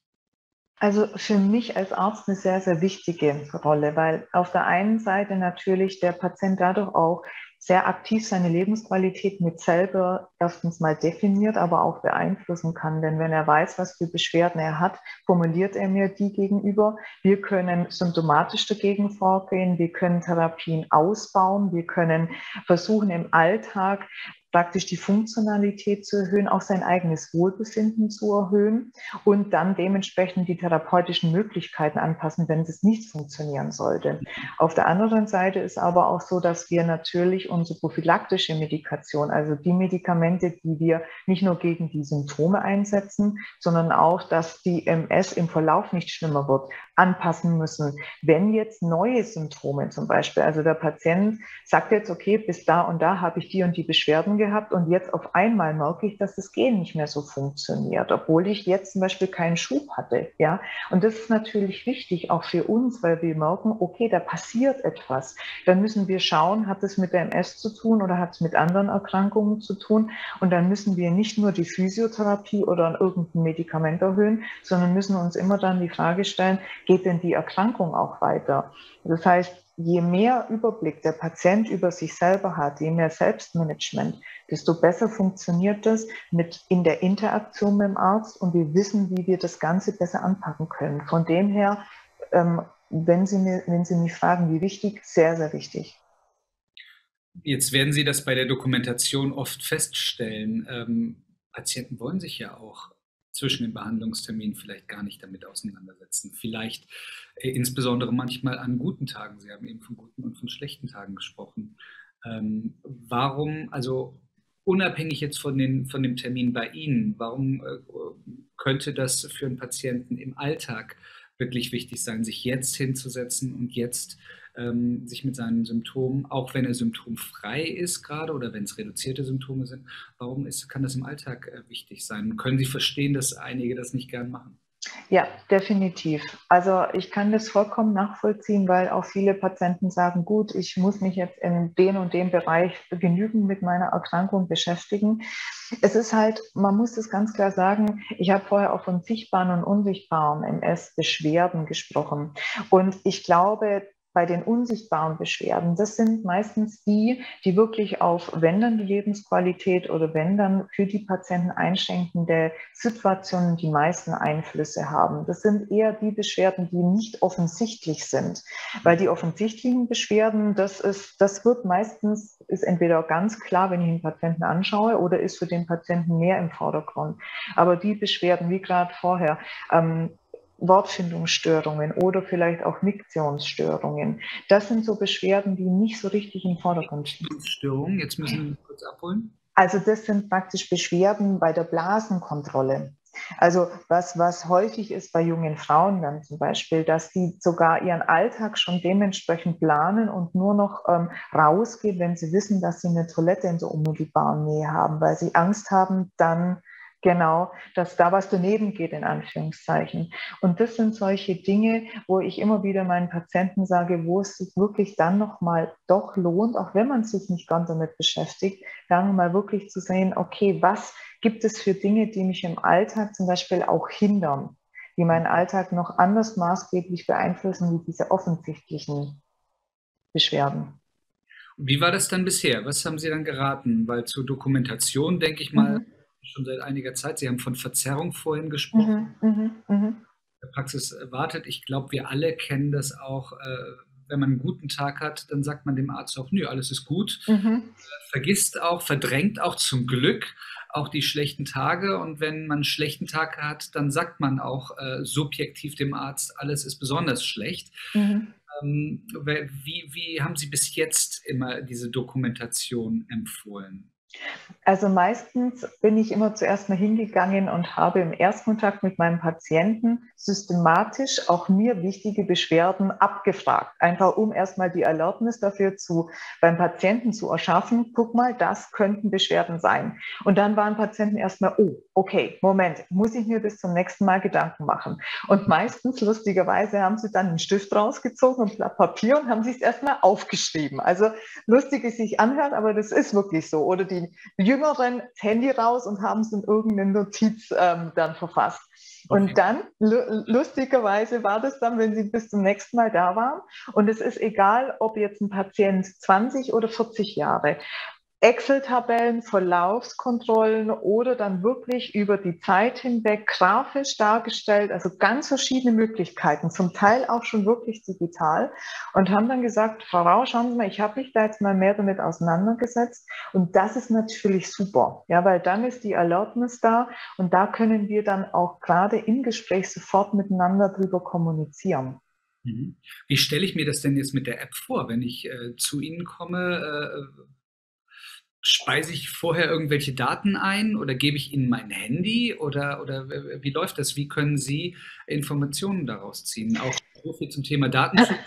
Also für mich als Arzt eine sehr, sehr wichtige Rolle, weil auf der einen Seite natürlich der Patient dadurch auch sehr aktiv seine Lebensqualität mit selber erstens mal definiert, aber auch beeinflussen kann. Denn wenn er weiß, was für Beschwerden er hat, formuliert er mir die gegenüber. Wir können symptomatisch dagegen vorgehen, wir können Therapien ausbauen, wir können versuchen im Alltag praktisch die Funktionalität zu erhöhen, auch sein eigenes Wohlbefinden zu erhöhen und dann dementsprechend die therapeutischen Möglichkeiten anpassen, wenn es nicht funktionieren sollte. Auf der anderen Seite ist aber auch so, dass wir natürlich unsere prophylaktische Medikation, also die Medikamente, die wir nicht nur gegen die Symptome einsetzen, sondern auch, dass die MS im Verlauf nicht schlimmer wird, anpassen müssen. Wenn jetzt neue Symptome zum Beispiel, also der Patient sagt jetzt, okay, bis da und da habe ich die und die Beschwerden gehabt und jetzt auf einmal merke ich, dass das Gehen nicht mehr so funktioniert, obwohl ich jetzt zum Beispiel keinen Schub hatte. Ja, und das ist natürlich wichtig auch für uns, weil wir merken, okay, da passiert etwas. Dann müssen wir schauen, hat es mit der MS zu tun oder hat es mit anderen Erkrankungen zu tun? Und dann müssen wir nicht nur die Physiotherapie oder irgendein Medikament erhöhen, sondern müssen uns immer dann die Frage stellen, geht denn die Erkrankung auch weiter? Das heißt, je mehr Überblick der Patient über sich selber hat, je mehr Selbstmanagement, desto besser funktioniert das mit in der Interaktion mit dem Arzt und wir wissen, wie wir das Ganze besser anpacken können. Von dem her, ähm, wenn, Sie mir, wenn Sie mich fragen, wie wichtig, sehr, sehr wichtig. Jetzt werden Sie das bei der Dokumentation oft feststellen. Ähm, Patienten wollen sich ja auch zwischen den Behandlungsterminen vielleicht gar nicht damit auseinandersetzen. Vielleicht äh, insbesondere manchmal an guten Tagen. Sie haben eben von guten und von schlechten Tagen gesprochen. Ähm, warum, also unabhängig jetzt von, den, von dem Termin bei Ihnen, warum äh, könnte das für einen Patienten im Alltag wirklich wichtig sein, sich jetzt hinzusetzen und jetzt ähm, sich mit seinen Symptomen, auch wenn er symptomfrei ist gerade oder wenn es reduzierte Symptome sind, warum ist, kann das im Alltag äh, wichtig sein? Können Sie verstehen, dass einige das nicht gern machen? Ja, definitiv. Also ich kann das vollkommen nachvollziehen, weil auch viele Patienten sagen, gut, ich muss mich jetzt in den und dem Bereich genügend mit meiner Erkrankung beschäftigen. Es ist halt, man muss es ganz klar sagen, ich habe vorher auch von sichtbaren und unsichtbaren MS-Beschwerden gesprochen. Und ich glaube, bei den unsichtbaren Beschwerden, das sind meistens die, die wirklich auf, wenn dann die Lebensqualität oder wenn dann für die Patienten einschränkende Situationen die meisten Einflüsse haben. Das sind eher die Beschwerden, die nicht offensichtlich sind, weil die offensichtlichen Beschwerden, das ist, das wird meistens, ist entweder ganz klar, wenn ich den Patienten anschaue oder ist für den Patienten mehr im Vordergrund. Aber die Beschwerden, wie gerade vorher, ähm, Wortfindungsstörungen oder vielleicht auch Miktionsstörungen. Das sind so Beschwerden, die nicht so richtig im Vordergrund stehen. Störungen, jetzt müssen wir kurz abholen. Also das sind praktisch Beschwerden bei der Blasenkontrolle. Also was, was häufig ist bei jungen Frauen dann zum Beispiel, dass die sogar ihren Alltag schon dementsprechend planen und nur noch ähm, rausgehen, wenn sie wissen, dass sie eine Toilette in so unmittelbarer Nähe haben, weil sie Angst haben, dann Genau, dass da was daneben geht, in Anführungszeichen. Und das sind solche Dinge, wo ich immer wieder meinen Patienten sage, wo es sich wirklich dann nochmal doch lohnt, auch wenn man sich nicht ganz damit beschäftigt, dann mal wirklich zu sehen, okay, was gibt es für Dinge, die mich im Alltag zum Beispiel auch hindern? die meinen Alltag noch anders maßgeblich beeinflussen wie diese offensichtlichen Beschwerden. Wie war das dann bisher? Was haben Sie dann geraten? Weil zur Dokumentation, denke ich mal, mhm. Schon seit einiger Zeit, Sie haben von Verzerrung vorhin gesprochen. Mhm, mh, mh. Der Praxis wartet. Ich glaube, wir alle kennen das auch. Äh, wenn man einen guten Tag hat, dann sagt man dem Arzt auch, nö, alles ist gut. Mhm. Äh, vergisst auch, verdrängt auch zum Glück auch die schlechten Tage. Und wenn man einen schlechten Tag hat, dann sagt man auch äh, subjektiv dem Arzt, alles ist besonders schlecht. Mhm. Ähm, wie, wie haben Sie bis jetzt immer diese Dokumentation empfohlen? Also meistens bin ich immer zuerst mal hingegangen und habe im Erstkontakt mit meinem Patienten systematisch auch mir wichtige Beschwerden abgefragt. Einfach um erstmal die Erlaubnis dafür zu, beim Patienten zu erschaffen, guck mal, das könnten Beschwerden sein. Und dann waren Patienten erstmal, oh, okay, Moment, muss ich mir bis zum nächsten Mal Gedanken machen. Und meistens, lustigerweise, haben sie dann einen Stift rausgezogen und Blatt Papier und haben sich es erstmal aufgeschrieben. Also lustig, wie es sich anhört, aber das ist wirklich so. Oder die Jüngeren das Handy raus und haben es in irgendeine Notiz ähm, dann verfasst. Okay. Und dann, lustigerweise war das dann, wenn sie bis zum nächsten Mal da waren. Und es ist egal, ob jetzt ein Patient 20 oder 40 Jahre. Excel-Tabellen, Verlaufskontrollen oder dann wirklich über die Zeit hinweg grafisch dargestellt, also ganz verschiedene Möglichkeiten, zum Teil auch schon wirklich digital und haben dann gesagt, Frau schauen Sie mal, ich habe mich da jetzt mal mehr damit auseinandergesetzt und das ist natürlich super, ja, weil dann ist die Erlaubnis da und da können wir dann auch gerade im Gespräch sofort miteinander drüber kommunizieren. Mhm. Wie stelle ich mir das denn jetzt mit der App vor, wenn ich äh, zu Ihnen komme? Äh, speise ich vorher irgendwelche Daten ein oder gebe ich Ihnen mein Handy oder, oder wie läuft das? Wie können Sie Informationen daraus ziehen? Auch so viel zum Thema Datenschutz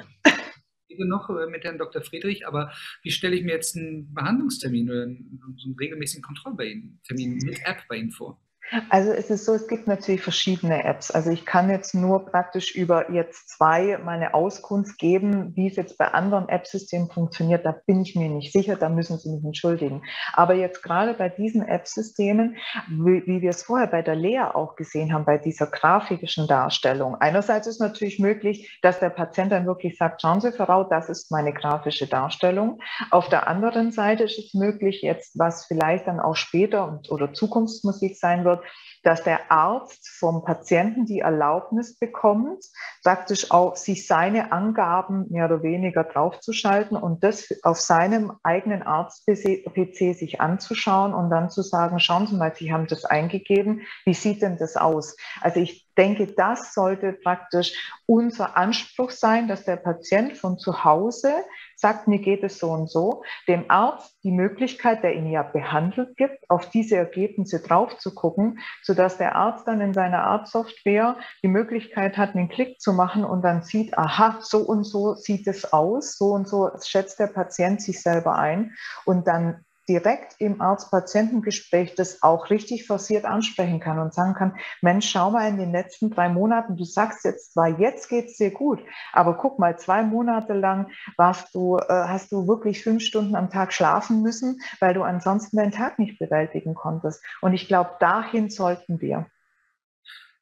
noch äh, mit Herrn Dr. Friedrich, aber wie stelle ich mir jetzt einen Behandlungstermin oder einen, so einen regelmäßigen Kontrolltermin mit App bei Ihnen vor? Also es ist so, es gibt natürlich verschiedene Apps. Also ich kann jetzt nur praktisch über jetzt zwei meine Auskunft geben, wie es jetzt bei anderen App-Systemen funktioniert. Da bin ich mir nicht sicher, da müssen Sie mich entschuldigen. Aber jetzt gerade bei diesen App-Systemen, wie, wie, wir es vorher bei der Lea auch gesehen haben, bei dieser grafischen Darstellung. Einerseits ist natürlich möglich, dass der Patient dann wirklich sagt, schauen Sie, Frau, das ist meine grafische Darstellung. Auf der anderen Seite ist es möglich, jetzt was vielleicht dann auch später oder Zukunftsmusik sein wird, dass der Arzt vom Patienten die Erlaubnis bekommt, praktisch auch sich seine Angaben mehr oder weniger draufzuschalten und das auf seinem eigenen Arzt-PC sich anzuschauen und dann zu sagen, schauen Sie mal, Sie haben das eingegeben, wie sieht denn das aus? Also ich denke, das sollte praktisch unser Anspruch sein, dass der Patient von zu Hause sagt, mir geht es so und so, dem Arzt die Möglichkeit, der ihn ja behandelt gibt, auf diese Ergebnisse drauf zu gucken, sodass der Arzt dann in seiner Arztsoftware die Möglichkeit hat, einen Klick zu machen und dann sieht, aha, so und so sieht es aus, so und so schätzt der Patient sich selber ein. Und dann direkt im Arzt-Patientengespräch das auch richtig forciert ansprechen kann und sagen kann, Mensch, schau mal in den letzten drei Monaten, du sagst jetzt zwar, jetzt geht es dir gut, aber guck mal, zwei Monate lang warst du, äh, hast du wirklich fünf Stunden am Tag schlafen müssen, weil du ansonsten deinen Tag nicht bewältigen konntest. Und ich glaube, dahin sollten wir.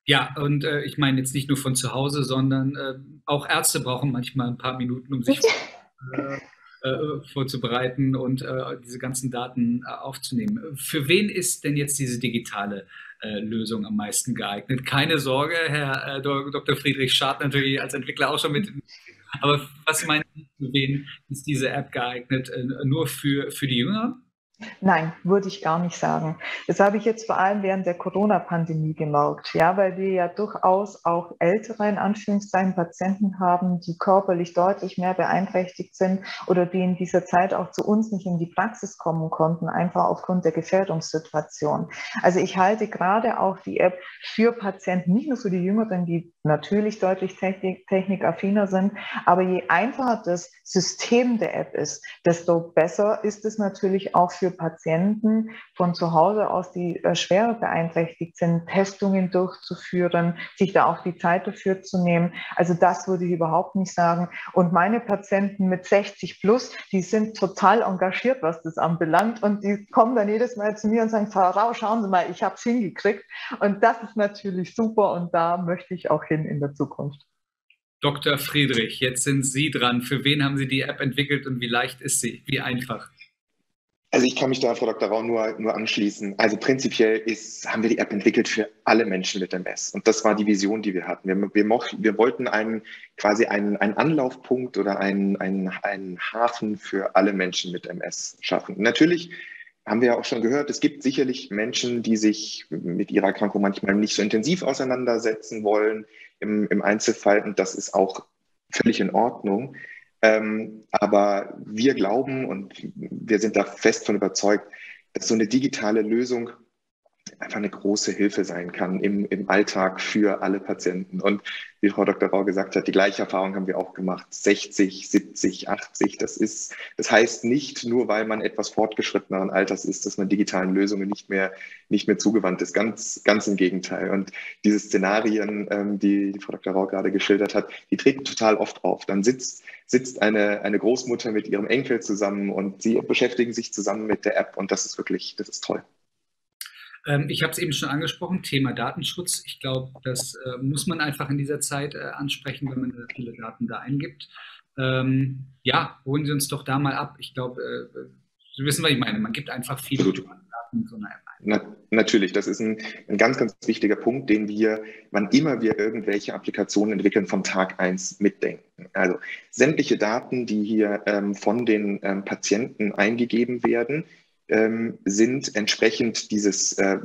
Ja, und äh, ich meine jetzt nicht nur von zu Hause, sondern äh, auch Ärzte brauchen manchmal ein paar Minuten, um sich vorzubereiten und äh, diese ganzen Daten äh, aufzunehmen. Für wen ist denn jetzt diese digitale äh, Lösung am meisten geeignet? Keine Sorge, Herr äh, Dr. Friedrich Schad natürlich als Entwickler auch schon mit. Aber was meinen Sie, für wen ist diese App geeignet? Äh, nur für, für die Jünger? Nein, würde ich gar nicht sagen. Das habe ich jetzt vor allem während der Corona-Pandemie gemerkt, ja, weil wir ja durchaus auch ältere, in Anführungszeichen, Patienten haben, die körperlich deutlich mehr beeinträchtigt sind oder die in dieser Zeit auch zu uns nicht in die Praxis kommen konnten, einfach aufgrund der Gefährdungssituation. Also ich halte gerade auch die App für Patienten, nicht nur für die Jüngeren, die natürlich deutlich technik, technikaffiner sind, aber je einfacher das System der App ist, desto besser ist es natürlich auch für Patienten von zu Hause aus, die äh, schwerer beeinträchtigt sind, Testungen durchzuführen, sich da auch die Zeit dafür zu nehmen. Also das würde ich überhaupt nicht sagen. Und meine Patienten mit 60 plus, die sind total engagiert, was das anbelangt. Und die kommen dann jedes Mal zu mir und sagen, Frau schauen Sie mal, ich habe es hingekriegt. Und das ist natürlich super und da möchte ich auch hin in der Zukunft. Dr. Friedrich, jetzt sind Sie dran. Für wen haben Sie die App entwickelt und wie leicht ist sie? Wie einfach? Also ich kann mich da, Frau Dr. Rau, nur, nur anschließen. Also prinzipiell ist, haben wir die App entwickelt für alle Menschen mit MS. Und das war die Vision, die wir hatten. Wir, wir, wir wollten einen, quasi einen, einen Anlaufpunkt oder einen, einen, einen Hafen für alle Menschen mit MS schaffen. Natürlich haben wir ja auch schon gehört, es gibt sicherlich Menschen, die sich mit ihrer Erkrankung manchmal nicht so intensiv auseinandersetzen wollen im, im Einzelfall. Und das ist auch völlig in Ordnung. Ähm, aber wir glauben und wir sind da fest von überzeugt, dass so eine digitale Lösung einfach eine große Hilfe sein kann im, im Alltag für alle Patienten. Und wie Frau Dr. Rau gesagt hat, die gleiche Erfahrung haben wir auch gemacht. 60, 70, 80, das ist, das heißt nicht nur, weil man etwas fortgeschritteneren Alters ist, dass man digitalen Lösungen nicht mehr, nicht mehr zugewandt ist. Ganz, ganz im Gegenteil. Und diese Szenarien, ähm, die, Frau Dr. Rau gerade geschildert hat, die treten total oft auf. Dann sitzt, sitzt eine, eine Großmutter mit ihrem Enkel zusammen und sie beschäftigen sich zusammen mit der App und das ist wirklich, das ist toll. Ähm, ich habe es eben schon angesprochen, Thema Datenschutz. Ich glaube, das äh, muss man einfach in dieser Zeit äh, ansprechen, wenn man viele Daten da eingibt. Ähm, ja, holen Sie uns doch da mal ab. Ich glaube, äh, Sie wissen, was ich meine. Man gibt einfach viele Daten in so einer App ein. Na, natürlich, das ist ein, ein, ganz, ganz wichtiger Punkt, den wir, wann immer wir irgendwelche Applikationen entwickeln, vom Tag eins mitdenken. Also sämtliche Daten, die hier ähm, von den ähm, Patienten eingegeben werden, ähm, sind entsprechend dieses äh,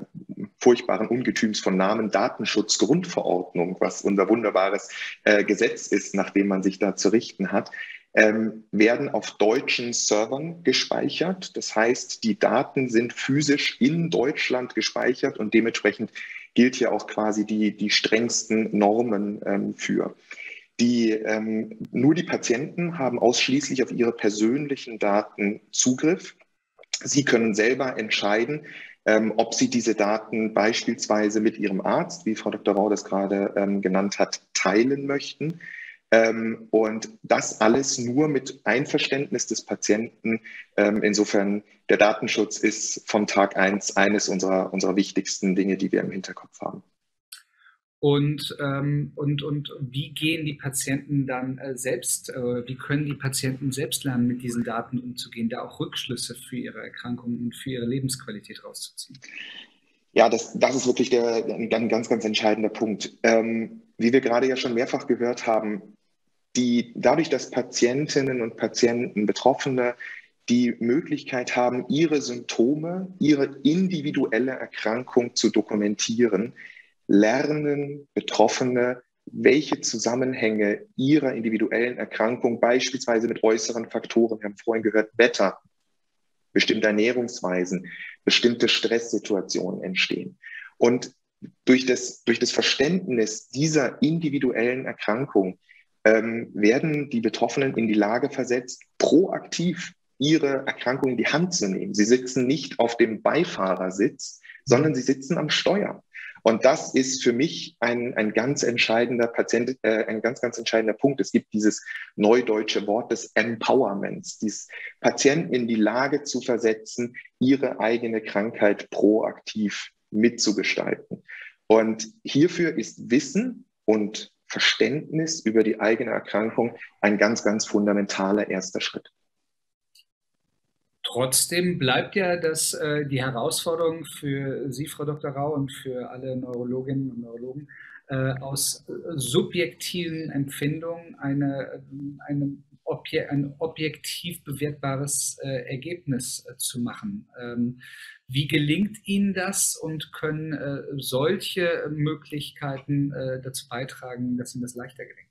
furchtbaren Ungetüms von Namen Datenschutzgrundverordnung, was unser wunderbares äh, Gesetz ist, nach dem man sich da zu richten hat, ähm, werden auf deutschen Servern gespeichert. Das heißt, die Daten sind physisch in Deutschland gespeichert und dementsprechend gilt hier auch quasi die, die strengsten Normen ähm, für. Die, ähm, nur die Patienten haben ausschließlich auf ihre persönlichen Daten Zugriff. Sie können selber entscheiden, ähm, ob Sie diese Daten beispielsweise mit Ihrem Arzt, wie Frau Dr. Rau das gerade ähm, genannt hat, teilen möchten. Ähm, und das alles nur mit Einverständnis des Patienten. Ähm, insofern, der Datenschutz ist von Tag eins eines unserer, unserer wichtigsten Dinge, die wir im Hinterkopf haben. Und, ähm, und, und wie gehen die Patienten dann äh, selbst, äh, wie können die Patienten selbst lernen, mit diesen Daten umzugehen, da auch Rückschlüsse für ihre Erkrankungen und für ihre Lebensqualität rauszuziehen? Ja, das, das ist wirklich der, ein ganz, ganz entscheidender Punkt. Ähm, wie wir gerade ja schon mehrfach gehört haben, die, dadurch, dass Patientinnen und Patienten, Betroffene die Möglichkeit haben, ihre Symptome, ihre individuelle Erkrankung zu dokumentieren, lernen Betroffene, welche Zusammenhänge ihrer individuellen Erkrankung beispielsweise mit äußeren Faktoren, wir haben vorhin gehört, Wetter, bestimmte Ernährungsweisen, bestimmte Stresssituationen entstehen. Und durch das, durch das Verständnis dieser individuellen Erkrankung ähm, werden die Betroffenen in die Lage versetzt, proaktiv ihre Erkrankung in die Hand zu nehmen. Sie sitzen nicht auf dem Beifahrersitz, sondern sie sitzen am Steuer. Und das ist für mich ein, ein ganz entscheidender Patient, äh, ein ganz, ganz entscheidender Punkt. Es gibt dieses neudeutsche Wort des Empowerments, dieses Patienten in die Lage zu versetzen, ihre eigene Krankheit proaktiv mitzugestalten. Und hierfür ist Wissen und Verständnis über die eigene Erkrankung ein ganz, ganz fundamentaler erster Schritt. Trotzdem bleibt ja das, äh, die Herausforderung für Sie, Frau Dr. Rau, und für alle Neurologinnen und Neurologen, äh, aus subjektiven Empfindungen eine, eine Obje ein objektiv bewertbares äh, Ergebnis äh, zu machen. Ähm, wie gelingt Ihnen das und können äh, solche Möglichkeiten äh, dazu beitragen, dass Ihnen das leichter gelingt?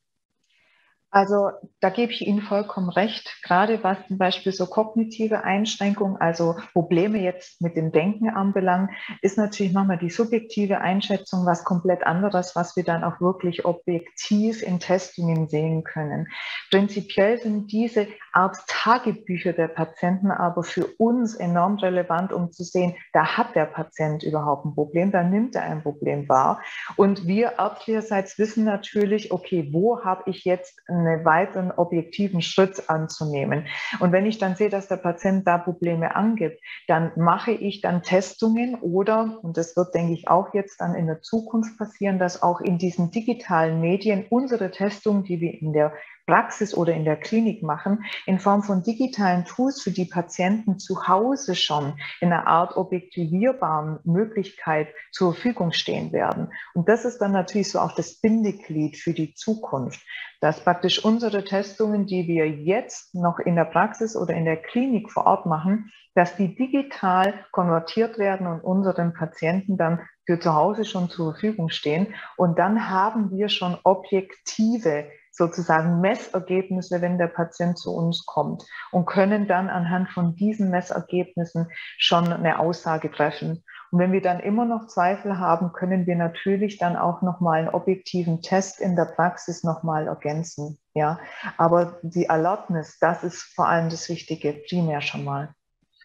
Also da gebe ich Ihnen vollkommen recht. Gerade was zum Beispiel so kognitive Einschränkungen, also Probleme jetzt mit dem Denken anbelangt, ist natürlich nochmal die subjektive Einschätzung was komplett anderes, was wir dann auch wirklich objektiv in Testungen sehen können. Prinzipiell sind diese Art Tagebücher der Patienten aber für uns enorm relevant, um zu sehen, da hat der Patient überhaupt ein Problem, da nimmt er ein Problem wahr. Und wir ärztlicherseits wissen natürlich, okay, wo habe ich jetzt einen weiteren objektiven Schritt anzunehmen. Und wenn ich dann sehe, dass der Patient da Probleme angibt, dann mache ich dann Testungen oder, und das wird, denke ich, auch jetzt dann in der Zukunft passieren, dass auch in diesen digitalen Medien unsere Testungen, die wir in der Praxis oder in der Klinik machen, in Form von digitalen Tools für die Patienten zu Hause schon in einer Art objektivierbaren Möglichkeit zur Verfügung stehen werden. Und das ist dann natürlich so auch das Bindeglied für die Zukunft, dass praktisch unsere Testungen, die wir jetzt noch in der Praxis oder in der Klinik vor Ort machen, dass die digital konvertiert werden und unseren Patienten dann für zu Hause schon zur Verfügung stehen. Und dann haben wir schon objektive sozusagen Messergebnisse, wenn der Patient zu uns kommt und können dann anhand von diesen Messergebnissen schon eine Aussage treffen. Und wenn wir dann immer noch Zweifel haben, können wir natürlich dann auch nochmal einen objektiven Test in der Praxis nochmal ergänzen. Ja, aber die Alertness, das ist vor allem das Wichtige, primär schon mal.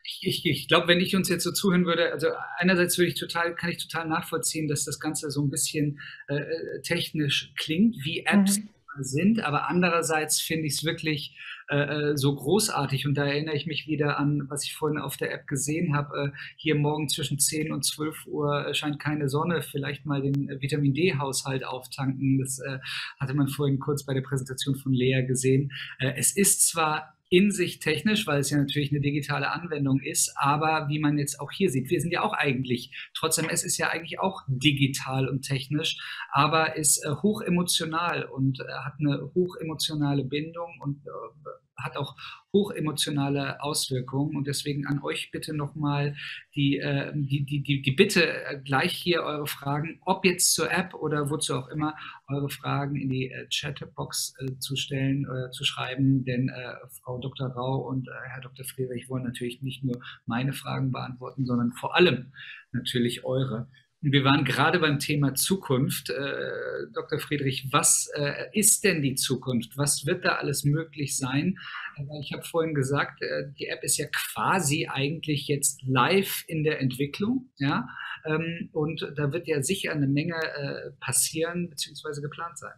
Ich, ich, ich glaube, wenn ich uns jetzt so zuhören würde, also einerseits würde ich total, kann ich total nachvollziehen, dass das Ganze so ein bisschen äh, äh technisch klingt, wie Apps mhm sind, aber andererseits finde ich es wirklich äh, äh, so großartig und da erinnere ich mich wieder an, was ich vorhin auf der App gesehen habe. Äh, hier morgen zwischen 10 und 12 Uhr scheint keine Sonne, vielleicht mal den Vitamin D-Haushalt auftanken. Das äh, hatte man vorhin kurz bei der Präsentation von Lea gesehen. Äh, es ist zwar in sich technisch, weil es ja natürlich eine digitale Anwendung ist, aber wie man jetzt auch hier sieht, wir sind ja auch eigentlich, trotzdem es ist ja eigentlich auch digital und technisch, aber ist äh, hoch emotional und äh, hat eine hoch emotionale Bindung und äh, hat auch hochemotionale Auswirkungen. Und deswegen an euch bitte nochmal die, äh, die, die, die, die Bitte, äh, gleich hier eure Fragen, ob jetzt zur App oder wozu auch immer, eure Fragen in die äh, Chatbox äh, zu stellen oder zu schreiben. Denn Frau Dr. Rau und Herr Dr. Friedrich wollen natürlich nicht nur meine Fragen beantworten, sondern vor allem natürlich eure. Wir waren gerade beim Thema Zukunft. Äh, Dr. Friedrich, was äh, ist denn die Zukunft? Was wird da alles möglich sein? ich habe vorhin gesagt, äh, die App ist ja quasi eigentlich jetzt live in der Entwicklung. Ja? Ähm, und da wird ja sicher eine Menge äh, passieren bzw. geplant sein.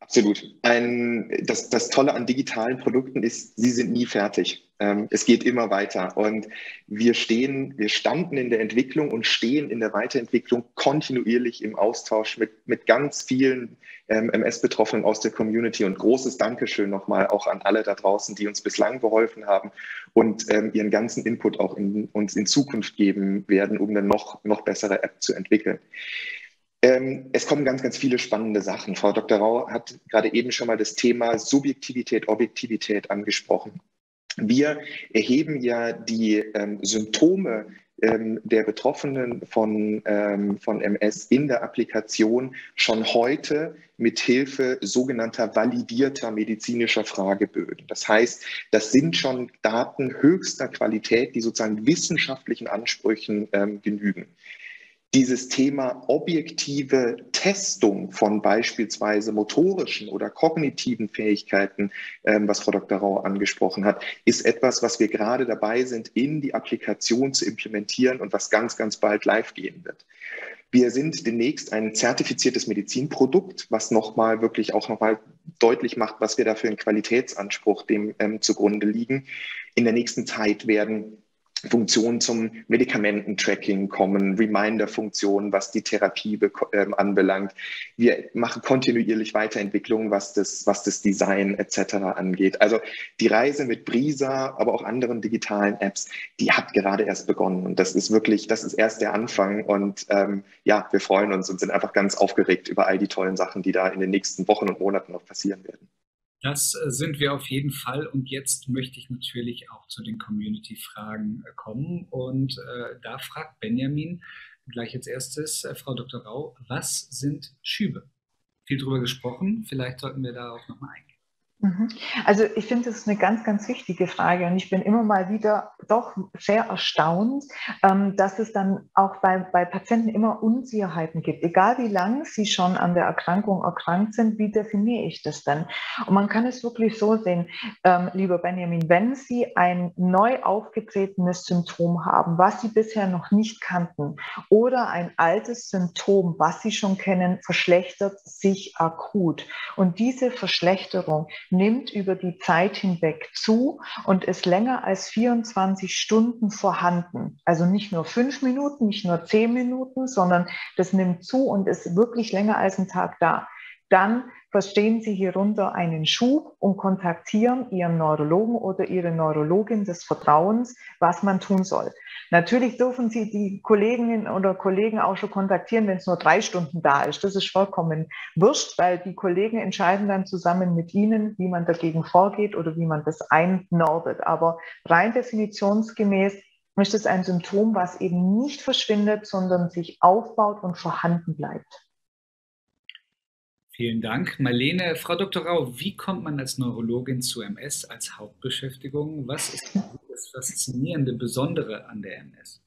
Absolut. Ein, das, das Tolle an digitalen Produkten ist, sie sind nie fertig. Ähm, es geht immer weiter. Und wir stehen, wir standen in der Entwicklung und stehen in der Weiterentwicklung kontinuierlich im Austausch mit, mit ganz vielen ähm, MS-Betroffenen aus der Community. Und großes Dankeschön nochmal auch an alle da draußen, die uns bislang geholfen haben und ähm, ihren ganzen Input auch in, uns in Zukunft geben werden, um eine noch, noch bessere App zu entwickeln. Ähm, es kommen ganz, ganz viele spannende Sachen. Frau Dr. Rau hat gerade eben schon mal das Thema Subjektivität, Objektivität angesprochen. Wir erheben ja die ähm, Symptome ähm, der Betroffenen von, ähm, von MS in der Applikation schon heute mit Hilfe sogenannter validierter medizinischer Fragebögen. Das heißt, das sind schon Daten höchster Qualität, die sozusagen wissenschaftlichen Ansprüchen ähm, genügen dieses Thema objektive Testung von beispielsweise motorischen oder kognitiven Fähigkeiten, ähm, was Frau Dr. Rau angesprochen hat, ist etwas, was wir gerade dabei sind, in die Applikation zu implementieren und was ganz, ganz bald live gehen wird. Wir sind demnächst ein zertifiziertes Medizinprodukt, was nochmal wirklich auch nochmal deutlich macht, was wir da für einen Qualitätsanspruch dem ähm, zugrunde liegen. In der nächsten Zeit werden Funktionen zum Medikamententracking kommen, Reminder-Funktionen, was die Therapie äh, anbelangt. Wir machen kontinuierlich Weiterentwicklungen, was das, was das Design etc. angeht. Also die Reise mit Brisa, aber auch anderen digitalen Apps, die hat gerade erst begonnen. Und das ist wirklich, das ist erst der Anfang. Und ähm, ja, wir freuen uns und sind einfach ganz aufgeregt über all die tollen Sachen, die da in den nächsten Wochen und Monaten noch passieren werden. Das äh, sind wir auf jeden Fall. Und jetzt möchte ich natürlich auch zu den Community-Fragen äh, kommen. Und äh, da fragt Benjamin gleich als erstes, äh, Frau Dr. Rau, was sind Schübe? Viel drüber gesprochen, vielleicht sollten wir darauf nochmal eingehen. Mhm. Also ich finde, das ist eine ganz, ganz wichtige Frage und ich bin immer mal wieder doch sehr erstaunt, ähm, dass es dann auch bei, bei Patienten immer Unsicherheiten gibt. Egal wie lange sie schon an der Erkrankung erkrankt sind, wie definiere ich das denn? Und man kann es wirklich so sehen, ähm, lieber Benjamin, wenn Sie ein neu aufgetretenes Symptom haben, was Sie bisher noch nicht kannten, oder ein altes Symptom, was Sie schon kennen, verschlechtert sich akut. Und diese Verschlechterung nimmt über die Zeit hinweg zu und ist länger als 24 Stunden vorhanden. Also nicht nur fünf Minuten, nicht nur zehn Minuten, sondern das nimmt zu und ist wirklich länger als ein Tag da. Dann verstehen Sie hierunter einen Schub und kontaktieren Ihren Neurologen oder Ihre Neurologin des Vertrauens, was man tun soll. Natürlich dürfen Sie die Kolleginnen oder Kollegen auch schon kontaktieren, wenn es nur drei Stunden da ist. Das ist vollkommen wurscht, weil die Kollegen entscheiden dann zusammen mit Ihnen, wie man dagegen vorgeht oder wie man das einnordet. Aber rein definitionsgemäß ist es ein Symptom, was eben nicht verschwindet, sondern sich aufbaut und vorhanden bleibt. Vielen Dank. Marlene, Frau Dr. Rau, wie kommt man als Neurologin zu MS als Hauptbeschäftigung? Was ist das Faszinierende, Besondere an der MS?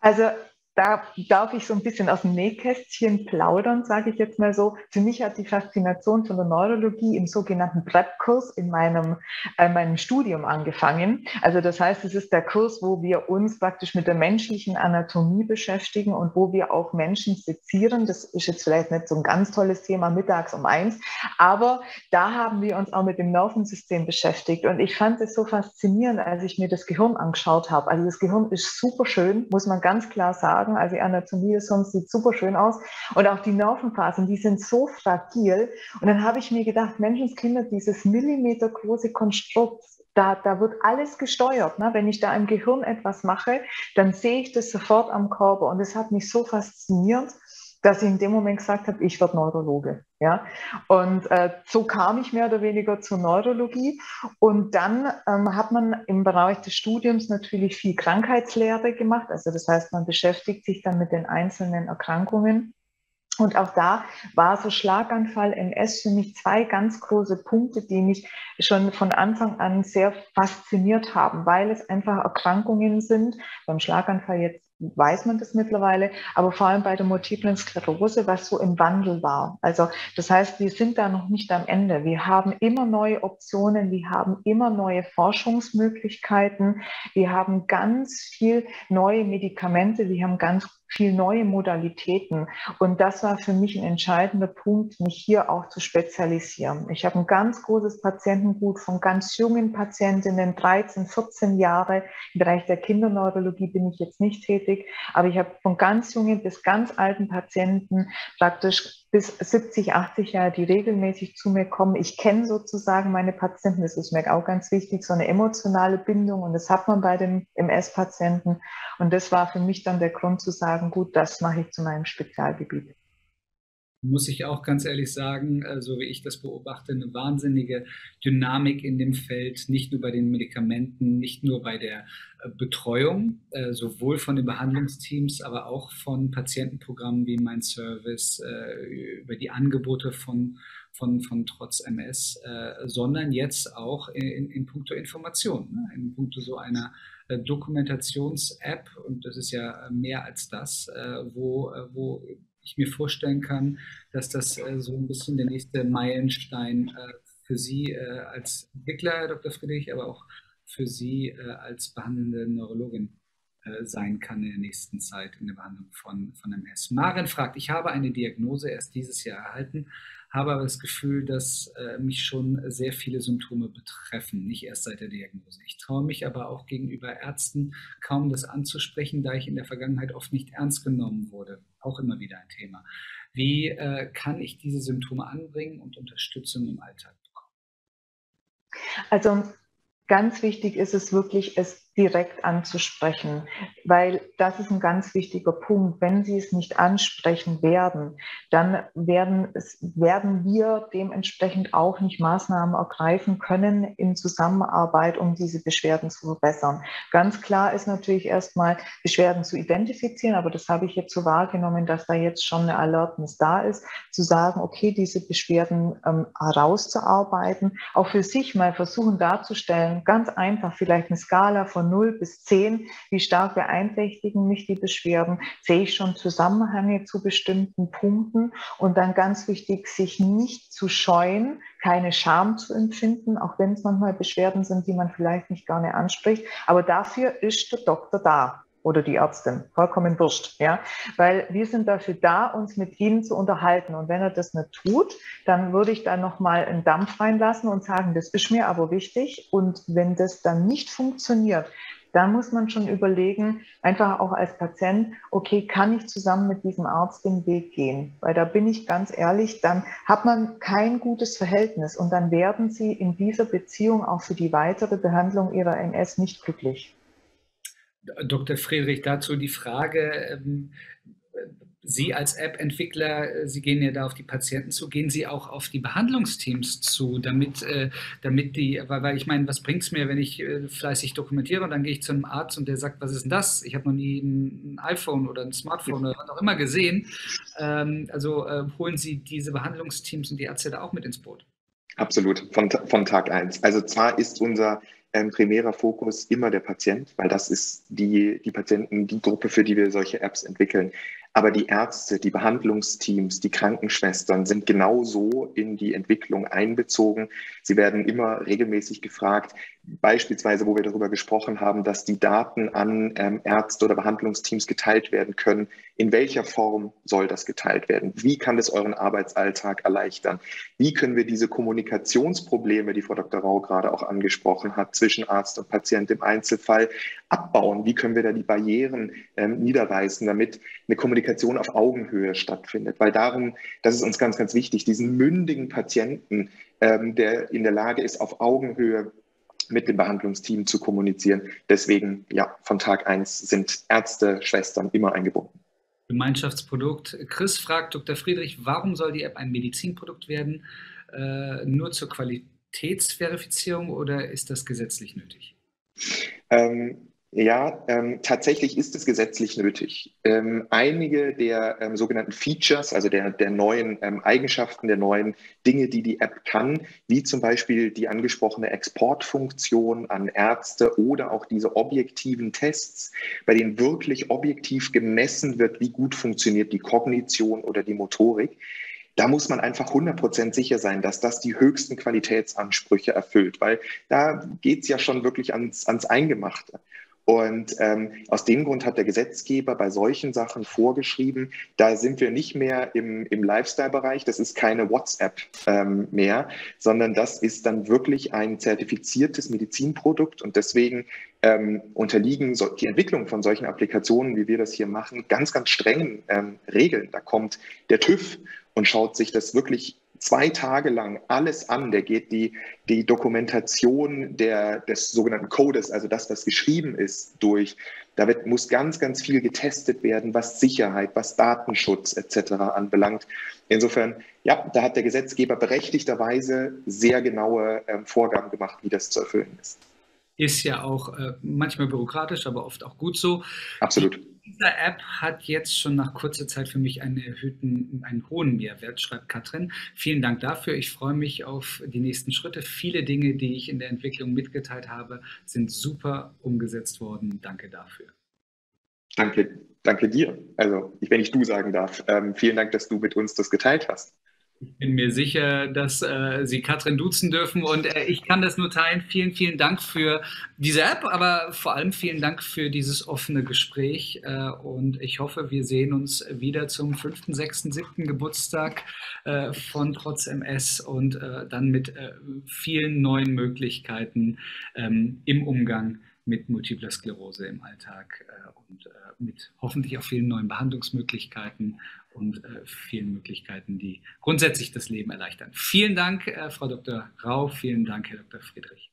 Also da darf ich so ein bisschen aus dem Nähkästchen plaudern, sage ich jetzt mal so. Für mich hat die Faszination von der Neurologie im sogenannten PrEP-Kurs in meinem, äh, meinem Studium angefangen. Also das heißt, es ist der Kurs, wo wir uns praktisch mit der menschlichen Anatomie beschäftigen und wo wir auch Menschen sezieren. Das ist jetzt vielleicht nicht so ein ganz tolles Thema mittags um eins, aber da haben wir uns auch mit dem Nervensystem beschäftigt. Und ich fand es so faszinierend, als ich mir das Gehirn angeschaut habe. Also das Gehirn ist super schön, muss man ganz klar sagen sagen. Also die Anatomie des Hirns sieht super schön aus. Und auch die Nervenphasen, die sind so fragil. Und dann habe ich mir gedacht, Menschenskinder, dieses millimetergroße Konstrukt, da, da wird alles gesteuert. Ne? Wenn ich da im Gehirn etwas mache, dann sehe ich das sofort am Körper. Und es hat mich so fasziniert dass ich in dem Moment gesagt habe, ich werde Neurologe. Ja? Und äh, so kam ich mehr oder weniger zur Neurologie. Und dann ähm, hat man im Bereich des Studiums natürlich viel Krankheitslehre gemacht. Also das heißt, man beschäftigt sich dann mit den einzelnen Erkrankungen. Und auch da war so Schlaganfall, MS für mich zwei ganz große Punkte, die mich schon von Anfang an sehr fasziniert haben, weil es einfach Erkrankungen sind. Beim Schlaganfall jetzt weiß man das mittlerweile, aber vor allem bei der multiplen Sklerose, was so im Wandel war. Also das heißt, wir sind da noch nicht am Ende. Wir haben immer neue Optionen, wir haben immer neue Forschungsmöglichkeiten, wir haben ganz viel neue Medikamente, wir haben ganz viel neue Modalitäten. Und das war für mich ein entscheidender Punkt, mich hier auch zu spezialisieren. Ich habe ein ganz großes Patientengut von ganz jungen Patientinnen, 13, 14 Jahre. Im Bereich der Kinderneurologie bin ich jetzt nicht tätig, aber ich habe von ganz jungen bis ganz alten Patienten praktisch bis 70, 80 Jahre, die regelmäßig zu mir kommen. Ich kenne sozusagen meine Patienten, das ist mir auch ganz wichtig, so eine emotionale Bindung und das hat man bei den MS-Patienten. Und das war für mich dann der Grund zu sagen, gut, das mache ich zu meinem Spezialgebiet muss ich auch ganz ehrlich sagen, äh, so wie ich das beobachte, eine wahnsinnige Dynamik in dem Feld, nicht nur bei den Medikamenten, nicht nur bei der äh, Betreuung, äh, sowohl von den Behandlungsteams, aber auch von Patientenprogrammen wie Mein Service, über die Angebote von, von, von Trotz MS, sondern jetzt auch in, in puncto Information, ne? in puncto so einer Dokumentations-App, und das ist ja mehr als das, wo, wo ich mir vorstellen kann, dass das äh, so ein bisschen der nächste Meilenstein äh, für Sie äh, als Entwickler, Herr Dr. Friedrich, aber auch für Sie äh, als behandelnde Neurologin äh, sein kann in der nächsten Zeit in der Behandlung von, von MS. Maren fragt, ich habe eine Diagnose erst dieses Jahr erhalten, habe aber das Gefühl, dass äh, mich schon sehr viele Symptome betreffen, nicht erst seit der Diagnose. Ich traue mich aber auch gegenüber Ärzten kaum das anzusprechen, da ich in der Vergangenheit oft nicht ernst genommen wurde. Auch immer wieder ein Thema. Wie äh, kann ich diese Symptome anbringen und Unterstützung im Alltag bekommen? Also ganz wichtig ist es wirklich, es direkt anzusprechen, weil das ist ein ganz wichtiger Punkt. Wenn Sie es nicht ansprechen werden, dann werden, es, werden wir dementsprechend auch nicht Maßnahmen ergreifen können in Zusammenarbeit, um diese Beschwerden zu verbessern. Ganz klar ist natürlich erstmal Beschwerden zu identifizieren, aber das habe ich jetzt so wahrgenommen, dass da jetzt schon eine Alertness da ist, zu sagen, okay, diese Beschwerden ähm, herauszuarbeiten, auch für sich mal versuchen darzustellen, ganz einfach vielleicht eine Skala von von 0 bis 10, wie stark beeinträchtigen mich die Beschwerden, sehe ich schon Zusammenhänge zu bestimmten Punkten. Und dann ganz wichtig, sich nicht zu scheuen, keine Scham zu empfinden, auch wenn es manchmal Beschwerden sind, die man vielleicht nicht gerne anspricht, aber dafür ist der Doktor da oder die Ärztin, vollkommen wurscht, ja, weil wir sind dafür da, uns mit ihnen zu unterhalten. Und wenn er das nicht tut, dann würde ich da nochmal einen Dampf reinlassen und sagen, das ist mir aber wichtig. Und wenn das dann nicht funktioniert, dann muss man schon überlegen, einfach auch als Patient, okay, kann ich zusammen mit diesem Arzt den Weg gehen? Weil da bin ich ganz ehrlich, dann hat man kein gutes Verhältnis. Und dann werden Sie in dieser Beziehung auch für die weitere Behandlung Ihrer NS nicht glücklich. Dr. Friedrich, dazu die Frage, ähm, Sie als App-Entwickler, äh, Sie gehen ja da auf die Patienten zu, gehen Sie auch auf die Behandlungsteams zu, damit, äh, damit die, weil, ich meine, was bringt es mir, wenn ich äh, fleißig dokumentiere und dann gehe ich zu einem Arzt und der sagt, was ist denn das? Ich habe noch nie ein iPhone oder ein Smartphone oder was auch immer gesehen. Ähm, also holen Sie diese Behandlungsteams und die Ärzte da auch mit ins Boot? Absolut, von, von Tag eins. Also zwar ist unser ähm, primärer Fokus immer der Patient, weil das ist die, die Patienten, die Gruppe, für die wir solche Apps entwickeln. Aber die Ärzte, die Behandlungsteams, die Krankenschwestern sind genauso in die Entwicklung einbezogen. Sie werden immer regelmäßig gefragt, beispielsweise, wo wir darüber gesprochen haben, dass die Daten an ähm, Ärzte oder Behandlungsteams geteilt werden können. In welcher Form soll das geteilt werden? Wie kann das euren Arbeitsalltag erleichtern? Wie können wir diese Kommunikationsprobleme, die Frau Dr. Rau gerade auch angesprochen hat, zwischen Arzt und Patient im Einzelfall abbauen? Wie können wir da die Barrieren ähm, niederreißen, damit eine Kommunikation auf Augenhöhe stattfindet? Weil darum, das ist uns ganz, ganz wichtig, diesen mündigen Patienten, ähm, der in der Lage ist, auf Augenhöhe mit dem Behandlungsteam zu kommunizieren. Deswegen, ja, von Tag eins sind Ärzte, Schwestern immer eingebunden. Gemeinschaftsprodukt. Chris fragt Dr. Friedrich, warum soll die App ein Medizinprodukt werden? Äh, nur zur Qualitätsverifizierung oder ist das gesetzlich nötig? Ähm, ja, ähm, tatsächlich ist es gesetzlich nötig. Ähm, einige der ähm, sogenannten Features, also der, der neuen ähm, Eigenschaften, der neuen Dinge, die die App kann, wie zum Beispiel die angesprochene Exportfunktion an Ärzte oder auch diese objektiven Tests, bei denen wirklich objektiv gemessen wird, wie gut funktioniert die Kognition oder die Motorik, da muss man einfach 100% sicher sein, dass das die höchsten Qualitätsansprüche erfüllt, weil da geht es ja schon wirklich ans, ans Eingemachte. Und ähm, aus dem Grund hat der Gesetzgeber bei solchen Sachen vorgeschrieben, da sind wir nicht mehr im, im Lifestyle-Bereich, das ist keine WhatsApp ähm, mehr, sondern das ist dann wirklich ein zertifiziertes Medizinprodukt und deswegen ähm, unterliegen so, die Entwicklung von solchen Applikationen, wie wir das hier machen, ganz, ganz strengen ähm, Regeln. Da kommt der TÜV und schaut sich das wirklich zwei Tage lang alles an. Der geht die, die Dokumentation der, des sogenannten Codes, also das, was geschrieben ist, durch. Da wird, muss ganz, ganz viel getestet werden, was Sicherheit, was Datenschutz etc. anbelangt. Insofern, ja, da hat der Gesetzgeber berechtigterweise sehr genaue ähm, Vorgaben gemacht, wie das zu erfüllen ist. Ist ja auch äh, manchmal bürokratisch, aber oft auch gut so. Absolut. Diese App hat jetzt schon nach kurzer Zeit für mich einen erhöhten, einen hohen Mehrwert, schreibt Katrin. Vielen Dank dafür. Ich freue mich auf die nächsten Schritte. Viele Dinge, die ich in der Entwicklung mitgeteilt habe, sind super umgesetzt worden. Danke dafür. Danke, danke dir. Also, wenn ich du sagen darf, ähm, vielen Dank, dass du mit uns das geteilt hast. Ich bin mir sicher, dass äh, Sie Katrin duzen dürfen und äh, ich kann das nur teilen. Vielen, vielen Dank für diese App, aber vor allem vielen Dank für dieses offene Gespräch äh, und ich hoffe, wir sehen uns wieder zum 5., 6., 7. Geburtstag äh, von Trotz MS und äh, dann mit äh, vielen neuen Möglichkeiten ähm, im Umgang mit Multipler Sklerose im Alltag und mit hoffentlich auch vielen neuen Behandlungsmöglichkeiten und äh, vielen Möglichkeiten, die grundsätzlich das Leben erleichtern. Vielen Dank, äh, Frau Dr. Rau, vielen Dank, Herr Dr. Friedrich.